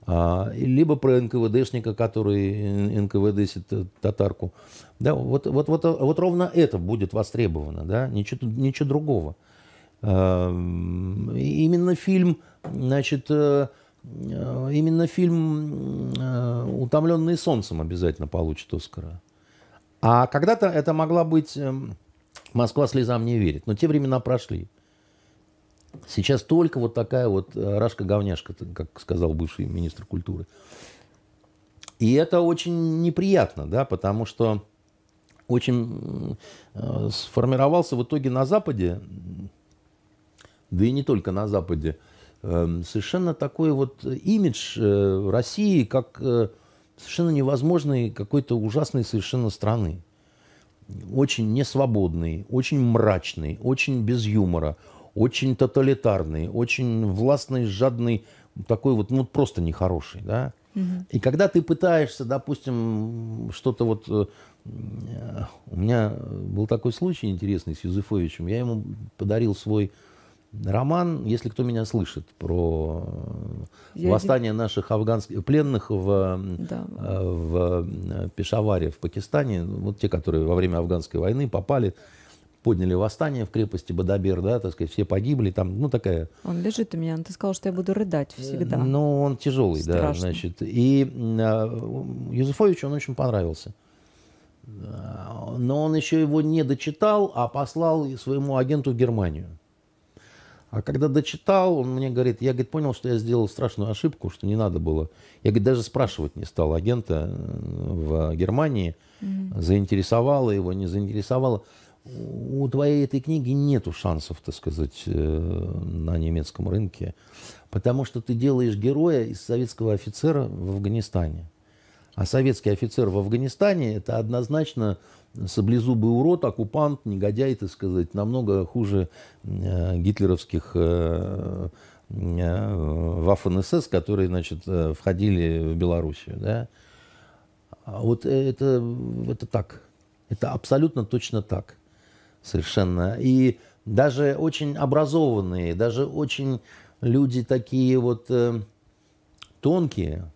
А, либо про НКВДшника, который НКВДсит э, татарку. Да, вот, вот, вот, вот ровно это будет востребовано, да, ничего, ничего другого. И Именно фильм, значит, э, э, именно фильм «Утомленный солнцем» обязательно получит Оскара. А когда-то это могла быть эм, «Москва слезам не верит», но те времена прошли. Сейчас только вот такая вот э, рашка-говняшка, как сказал бывший министр культуры. И это очень неприятно, да, потому что очень э, сформировался в итоге на Западе, да и не только на Западе, э, совершенно такой вот имидж России как совершенно невозможной какой-то ужасной совершенно страны. Очень несвободный, очень мрачный, очень без юмора, очень тоталитарный, очень властный, жадный, такой вот, ну, просто нехороший, да. И когда ты пытаешься, допустим, что-то вот... э, У меня был такой случай интересный с Юзефовичем. Я ему подарил свой роман, если кто меня слышит, про Я восстание наших афганских пленных в, Да. э, в э, Пешаваре в Пакистане. Вот те, которые во время афганской войны попали, подняли восстание в крепости Бадабер, да, так сказать, все погибли. Там, ну, такая Он лежит у меня, ты сказал, что я буду рыдать всегда. ну, он тяжелый, да, Страшно. значит. И э, Юзефовичу он очень понравился. А, Но он еще его не дочитал, а послал своему агенту в Германию. А когда дочитал, он мне говорит, я говорит, понял, что я сделал страшную ошибку, что не надо было. Я говорит, даже спрашивать не стал агента э, в Германии, заинтересовало его, не заинтересовало. У твоей этой книги нету шансов, так сказать, э, на немецком рынке, потому что ты делаешь героя из советского офицера в Афганистане. А советский офицер в Афганистане это однозначно саблезубый урод, оккупант, негодяй, так сказать, намного хуже э, гитлеровских э, э, Waffen-СС, которые, значит, входили в Белоруссию, да. А вот это, это так. Это абсолютно точно так. Совершенно. И даже очень образованные, даже очень люди такие вот э, тонкие,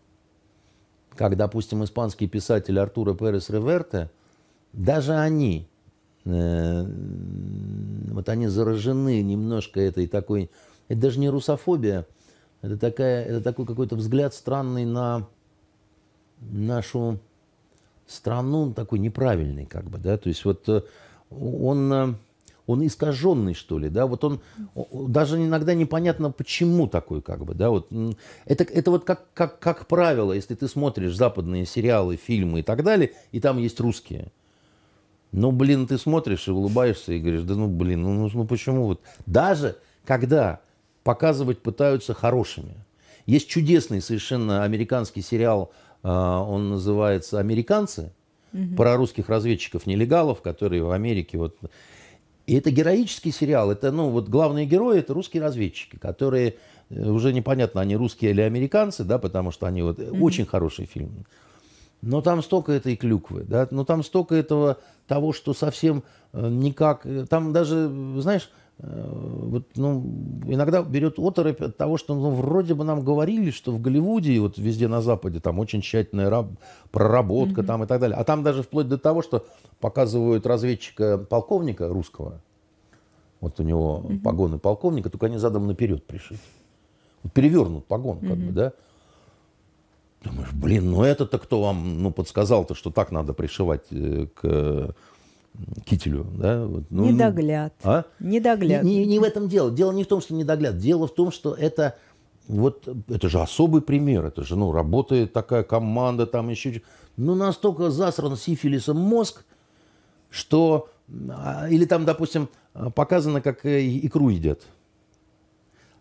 как, допустим, испанский писатель Артуро Перес Реверте, даже они, э, вот они заражены немножко этой такой, это даже не русофобия, это, такая, это такой какой-то взгляд странный на нашу страну, такой неправильный как бы, да, то есть вот э, он, э, он искаженный, что ли, да, вот он, даже иногда непонятно, почему такой, как бы, да, вот, это, это вот как, как, как правило, если ты смотришь западные сериалы, фильмы и так далее, и там есть русские, ну, блин, ты смотришь и улыбаешься и говоришь, да ну, блин, ну, ну, ну почему вот, даже когда показывать пытаются хорошими, есть чудесный совершенно американский сериал, а, он называется «Американцы», про русских разведчиков-нелегалов, которые в Америке вот... И это героический сериал. Это, ну, вот главные герои – это русские разведчики, которые э, уже непонятно, они русские или американцы, да, потому что они вот... Очень хороший фильм. Но там столько этой клюквы, да, но там столько этого того, что совсем э, никак... Там даже, знаешь, вот, ну, иногда берет оторопь от того, что ну, вроде бы нам говорили, что в Голливуде и вот везде на Западе там очень тщательная раб- проработка там и так далее. А там даже вплоть до того, что показывают разведчика полковника русского, вот у него погоны полковника, только они задом наперед пришиты. Вот перевернут погон, как бы, да. Думаешь, блин, ну это-то кто вам ну, подсказал-то, что так надо пришивать э, к э, кителю, да? Вот, ну, ну, Недогляд. А? Недогляд. Не, не в этом дело. Дело не в том, что недогляд. Дело в том, что это вот это же особый пример. Это же, ну, работает такая команда, там еще... Ну, настолько засран сифилисом мозг, что... а, Или там, допустим, показано, как э, икру едят.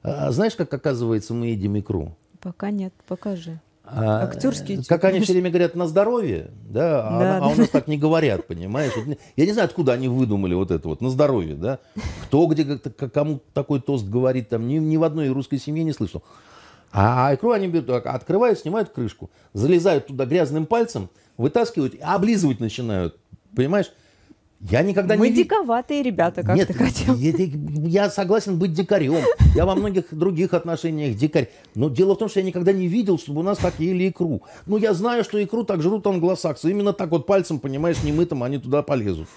А Знаешь, как оказывается мы едим икру? Пока нет, покажи. А, Актерский э. Как они все время говорят на здоровье, да, а, Да, а у да. нас так не говорят, понимаешь? Я не знаю, откуда они выдумали вот это вот на здоровье, да. Кто где кому такой тост говорит, там ни, ни в одной русской семье не слышал. А икру они берут, а, открывают, снимают крышку, залезают туда грязным пальцем, вытаскивают, облизывать начинают, понимаешь? Я никогда Мы не диковатые ребята, как нет, ты хотел. Я, я согласен быть дикарем. Я во многих других отношениях дикарь. Но дело в том, что я никогда не видел, чтобы у нас так ели икру. Ну, я знаю, что икру так жрут англосаксы. Именно так вот пальцем, понимаешь, немытым они туда полезут.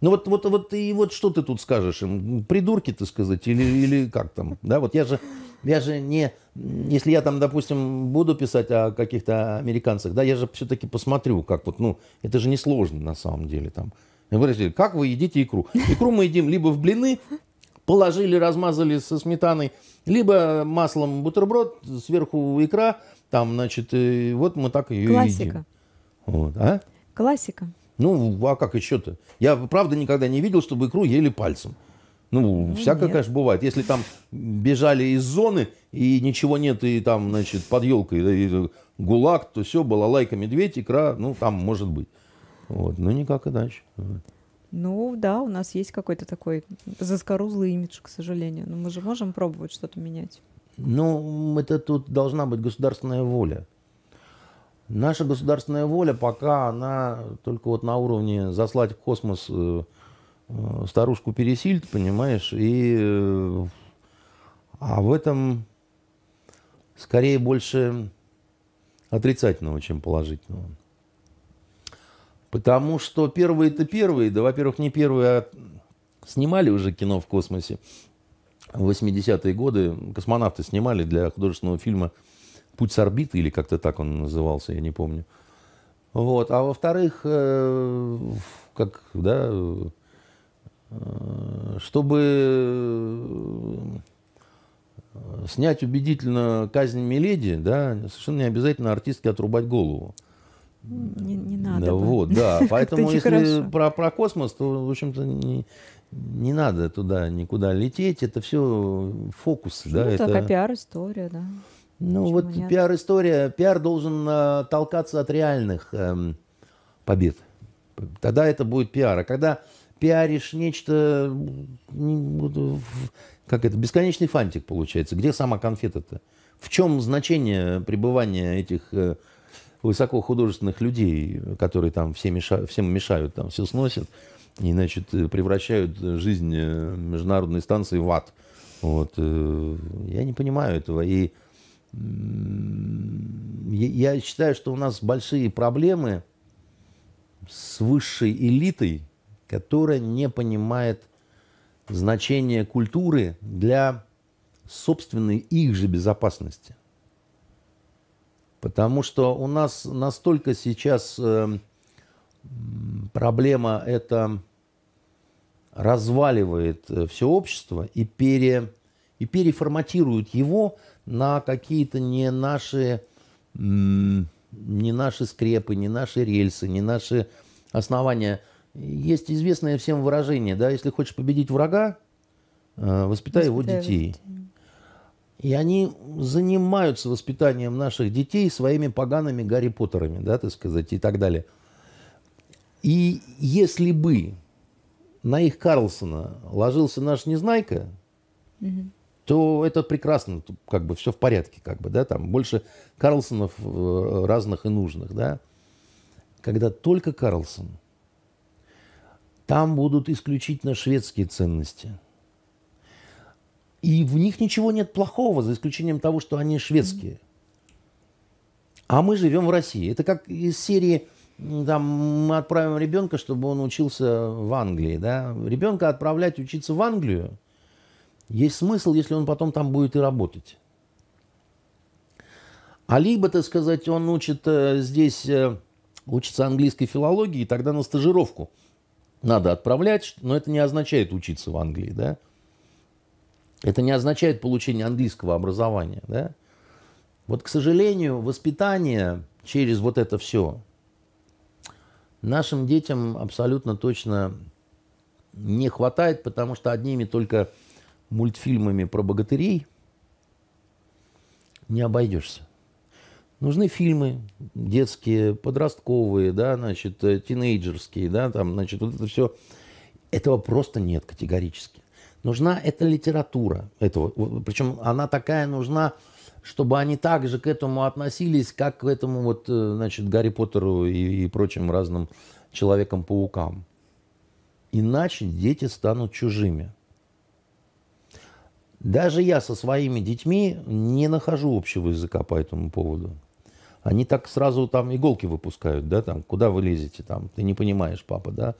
Ну вот, вот, вот и вот что ты тут скажешь им? Придурки, ты сказать, или, или как там? Да, вот я же, я же не... Если я там, допустим, буду писать о каких-то американцах, да, я же все-таки посмотрю, как вот, ну, это же не сложно на самом деле там. Спросили, как вы едите икру? Икру мы едим либо в блины, положили, размазали со сметаной, либо маслом бутерброд, сверху икра, там, значит, и вот мы так ее едим. Классика. Вот, а? Классика. Ну, а как еще-то? Я, правда, никогда не видел, чтобы икру ели пальцем. Ну, всякое, нет. конечно, бывает. Если там бежали из зоны, и ничего нет, и там, значит, под елкой и гулаг, то все, балалайка, медведь, икра, ну, там может быть. Вот, ну, никак иначе. Ну да, у нас есть какой-то такой заскорузлый имидж, к сожалению. Но мы же можем пробовать что-то менять. Ну, это тут должна быть государственная воля. Наша государственная воля пока она только вот на уровне заслать в космос э, э, старушку Пересильд, понимаешь, и э, а в этом скорее больше отрицательного, чем положительного. Потому что первые-то первые, да, во-первых, не первые, а снимали уже кино в космосе. В 80-е годы космонавты снимали для художественного фильма «Путь с орбиты», или как-то так он назывался, я не помню. Вот. А во-вторых, э, как, да, э, чтобы э, снять убедительно казнь Миледи, да, совершенно не обязательно артистке отрубать голову. Не, не надо. Да, бы. вот, да. Поэтому если про, про космос, то, в общем-то, не, не надо туда никуда лететь. Это все фокусы, да. Ну, это... такая пиар-история, да. Ну Почему вот нет? пиар-история, пиар должен э, толкаться от реальных эм, побед. Тогда это будет пиар. А когда пиаришь нечто, как это, бесконечный фантик получается. Где сама конфета-то? В чем значение пребывания этих э, высокохудожественных людей, которые там все меша- всем мешают, там все сносят и, значит, э, превращают жизнь э, международной станции в ад. Вот. э, Я не понимаю этого. И я считаю, что у нас большие проблемы с высшей элитой, которая не понимает значение культуры для собственной их же безопасности. Потому что у нас настолько сейчас э, проблема это разваливает все общество и, пере, и переформатирует его на какие-то не наши, не наши скрепы, не наши рельсы, не наши основания. Есть известное всем выражение, да, если хочешь победить врага, э, воспитай его Воспитай его детей. детей. И они занимаются воспитанием наших детей своими погаными Гарри Поттерами, да, так сказать, и так далее. И если бы на их Карлсона ложился наш Незнайка, то это прекрасно, как бы все в порядке, как бы, да, там больше Карлсонов э, разных и нужных, да. Когда только Карлсон, там будут исключительно шведские ценности. И в них ничего нет плохого, за исключением того, что они шведские. А мы живем в России. Это как из серии, там, мы отправим ребенка, чтобы он учился в Англии. Да? Ребенка отправлять учиться в Англию есть смысл, если он потом там будет и работать. А либо, так сказать, он учит э, здесь, э, учится английской филологии, и тогда на стажировку надо отправлять, но это не означает учиться в Англии, да? Это не означает получение английского образования, да? Вот, к сожалению, воспитание через вот это все нашим детям абсолютно точно не хватает, потому что одними только мультфильмами про богатырей не обойдешься. Нужны фильмы детские, подростковые, да, значит, э, тинейджерские, да, там, значит, вот это все. Этого просто нет категорически. Нужна эта литература. Этого. Причем она такая нужна, чтобы они также к этому относились, как к этому вот, э, значит, Гарри Поттеру и, и прочим разным Человекам-паукам. Иначе дети станут чужими. Даже я со своими детьми не нахожу общего языка по этому поводу. Они так сразу там иголки выпускают, да, там, куда вы лезете, там, ты не понимаешь, папа, да.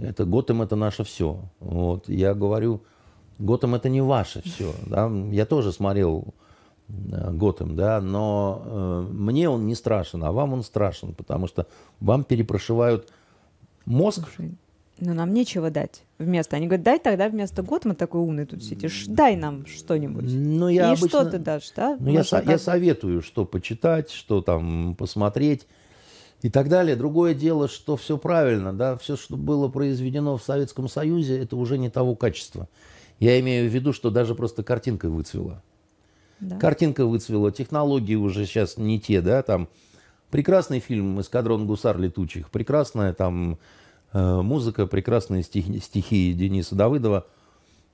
Это Готэм это наше все. Вот, я говорю, Готэм это не ваше все, да. Я тоже смотрел э, Готэм, да, но э, мне он не страшен, а вам он страшен, потому что вам перепрошивают мозг, Слушай, ну нам нечего дать вместо. Они говорят, дай тогда вместо Готма такой умный тут сидишь, дай нам что-нибудь. но я И обычно... что ты дашь, да? Ну, я, же со- я советую, что почитать, что там посмотреть и так далее. Другое дело, что все правильно, да, все, что было произведено в Советском Союзе, это уже не того качества. Я имею в виду, что даже просто картинка выцвела. Да. Картинка выцвела, технологии уже сейчас не те, да, там прекрасный фильм «Эскадрон гусар летучих», прекрасная там э, музыка, прекрасные стихи, стихи Дениса Давыдова.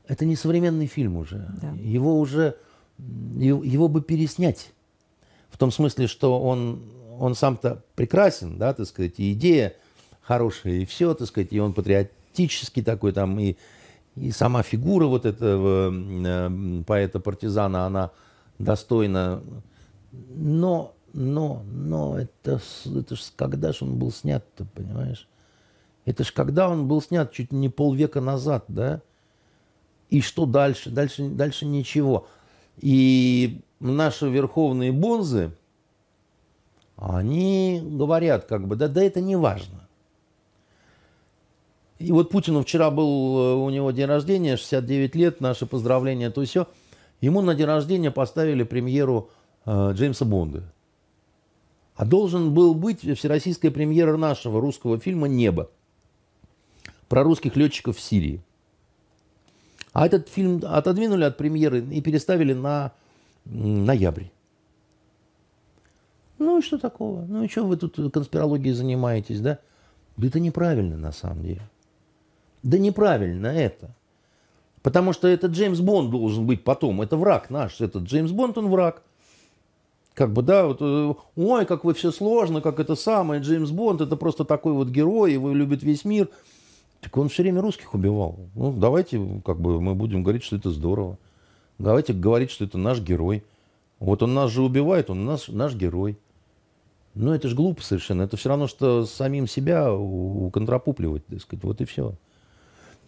Это не современный фильм уже. Да. Его уже, его, его бы переснять. В том смысле, что он, он сам-то прекрасен, да, так сказать, и идея хорошая, и все, так сказать, и он патриотический такой там, и, и сама фигура вот этого э, поэта-партизана, она достойна. Но, но, но это, это ж когда же он был снят-то, понимаешь? Это ж когда он был снят, чуть не полвека назад, да? И что дальше? Дальше, дальше ничего. И наши верховные бонзы, они говорят, как бы, да, да это не важно. И вот Путину вчера был, э, у него день рождения, 69 лет, наше поздравление, то все. Ему на день рождения поставили премьеру э, Джеймса Бонда. А должен был быть всероссийская премьера нашего русского фильма «Небо» про русских летчиков в Сирии. А этот фильм отодвинули от премьеры и переставили на ноябрь. Ну и что такого? Ну и что вы тут конспирологией занимаетесь, да? Да это неправильно на самом деле. Да неправильно это. Потому что это Джеймс Бонд должен быть потом. Это враг наш. Этот Джеймс Бонд, он враг. Как бы, да, вот, э, ой, как вы все сложно, как это самое, Джеймс Бонд, это просто такой вот герой, его любит весь мир. Так он все время русских убивал. Ну, давайте, как бы, мы будем говорить, что это здорово. Давайте говорить, что это наш герой. Вот он нас же убивает, он наш, наш герой. Но это же глупо совершенно. Это все равно, что самим себя уконтрапупливать, так сказать. Вот и все.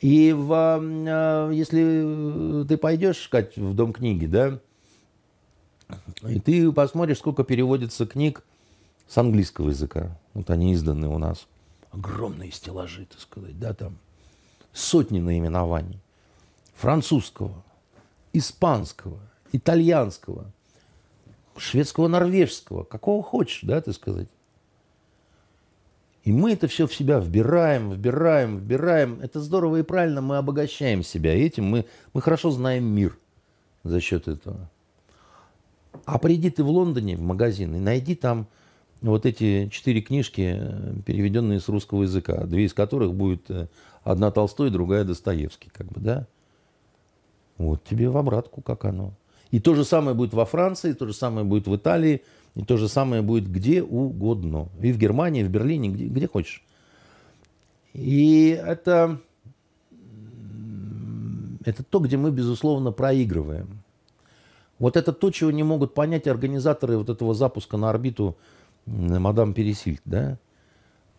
И в, а, если ты пойдешь искать в Дом книги, да, и ты посмотришь, сколько переводится книг с английского языка. Вот они изданы у нас. Огромные стеллажи, так сказать, да, там сотни наименований. Французского, испанского, итальянского, шведского, норвежского, какого хочешь, да, ты сказать. И мы это все в себя вбираем, вбираем, вбираем. Это здорово и правильно, мы обогащаем себя этим. Мы, мы хорошо знаем мир за счет этого. А приди ты в Лондоне в магазин и найди там вот эти четыре книжки, переведенные с русского языка, две из которых будет э, одна Толстой, другая Достоевский, как бы, да? Вот тебе в обратку, как оно. И то же самое будет во Франции, то же самое будет в Италии, и то же самое будет где угодно. И в Германии, и в Берлине, где, где хочешь. И это, это то, где мы, безусловно, проигрываем. Вот это то, чего не могут понять организаторы вот этого запуска на орбиту мадам Пересильд, да?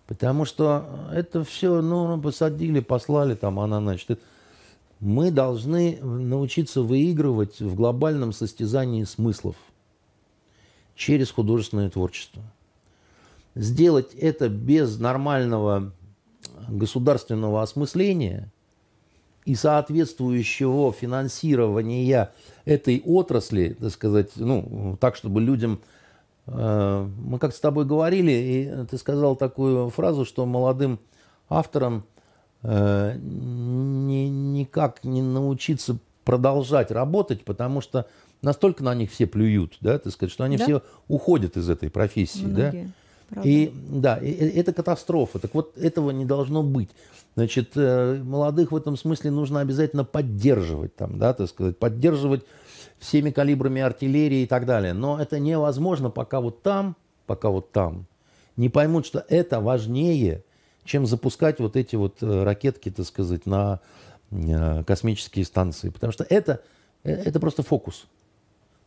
Потому что это все, ну, посадили, послали, там, она, значит, мы должны научиться выигрывать в глобальном состязании смыслов – через художественное творчество. Сделать это без нормального государственного осмысления и соответствующего финансирования этой отрасли, так сказать, ну, так, чтобы людям... Э, мы как с тобой говорили, и ты сказал такую фразу, что молодым авторам э, ни, никак не научиться продолжать работать, потому что настолько на них все плюют, да, так сказать, что они да? все уходят из этой профессии, Многие. да. И да, и, это катастрофа. Так вот, этого не должно быть. Значит, э, молодых в этом смысле нужно обязательно поддерживать, там, да, так сказать, поддерживать всеми калибрами артиллерии и так далее. Но это невозможно, пока вот там, пока вот там не поймут, что это важнее, чем запускать вот эти вот э, ракетки, так сказать, на э, космические станции. Потому что это, это просто фокус.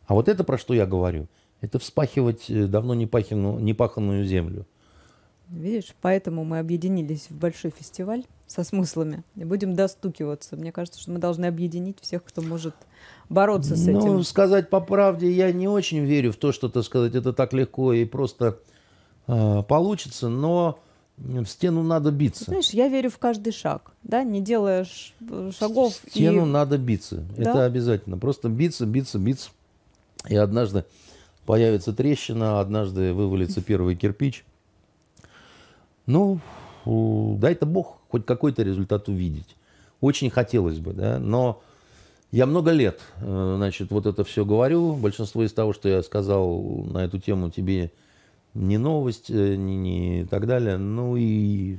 А вот это, про что я говорю, это вспахивать э, давно не, пахану, не паханную землю. Видишь, поэтому мы объединились в большой фестиваль со смыслами и будем достукиваться. Мне кажется, что мы должны объединить всех, кто может бороться с ну, этим. Ну, сказать по правде, я не очень верю в то, что, так сказать, это так легко и просто э, получится, но в стену надо биться. Знаешь, я верю в каждый шаг, да, не делаешь шагов. В стену и... надо биться, да? это обязательно. Просто биться, биться, биться. И однажды появится трещина, однажды вывалится первый кирпич. Ну, дай-то Бог хоть какой-то результат увидеть. Очень хотелось бы, да, но я много лет, э, значит, вот это все говорю. Большинство из того, что я сказал на эту тему, тебе не новость, э, не, не так далее. Ну и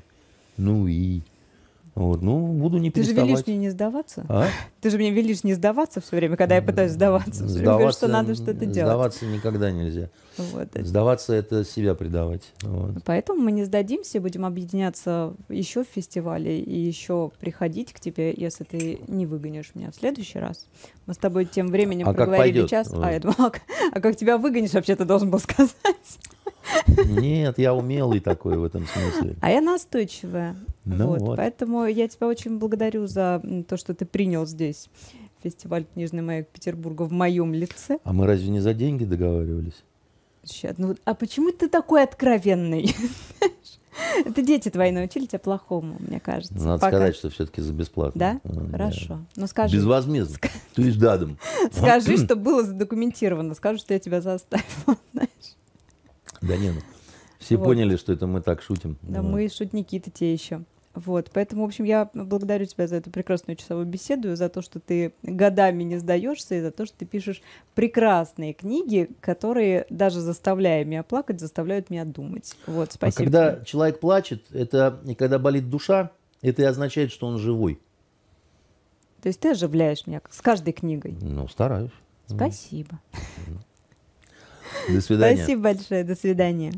Ну и... Вот, ну, буду не Ты же переставать. велишь мне не сдаваться? А? Ты же мне велишь не сдаваться все время, когда я пытаюсь сдаваться. Все время говоришь, что надо что-то делать. Сдаваться никогда нельзя. Вот. Сдаваться – это себя предавать. Вот. Поэтому мы не сдадимся, будем объединяться еще в фестивале и еще приходить к тебе, если ты не выгонишь меня в следующий раз. Мы с тобой тем временем А как проговорили пойдет? час. Вот. А, я думала, а как тебя выгонишь, вообще ты должен был сказать. Нет, я умелый такой в этом смысле. А я настойчивая. Ну вот. вот. Поэтому я тебя очень благодарю за то, что ты принял здесь фестиваль «Книжный маяк Петербурга» в моем лице. А мы разве не за деньги договаривались? Ну, а почему ты такой откровенный? Это дети твои научили тебя плохому, мне кажется. Надо Пока. сказать, что все-таки за бесплатно. Да? А, Хорошо. Ну скажи, Безвозмездно. То есть дадом. скажи, что было задокументировано. Скажи, что я тебя заставила. знаешь. Да не, ну, все Вот. поняли, что это мы так шутим. Да, Вот. мы шутники-то те еще. Вот, поэтому, в общем, я благодарю тебя за эту прекрасную часовую беседу, за то, что ты годами не сдаешься, и за то, что ты пишешь прекрасные книги, которые, даже заставляя меня плакать, заставляют меня думать. Вот, А спасибо. когда тебе. человек плачет, это и когда болит душа, это и означает, что он живой. То есть ты оживляешь меня с каждой книгой. Ну, стараюсь. Спасибо. До свидания. Спасибо большое. До свидания.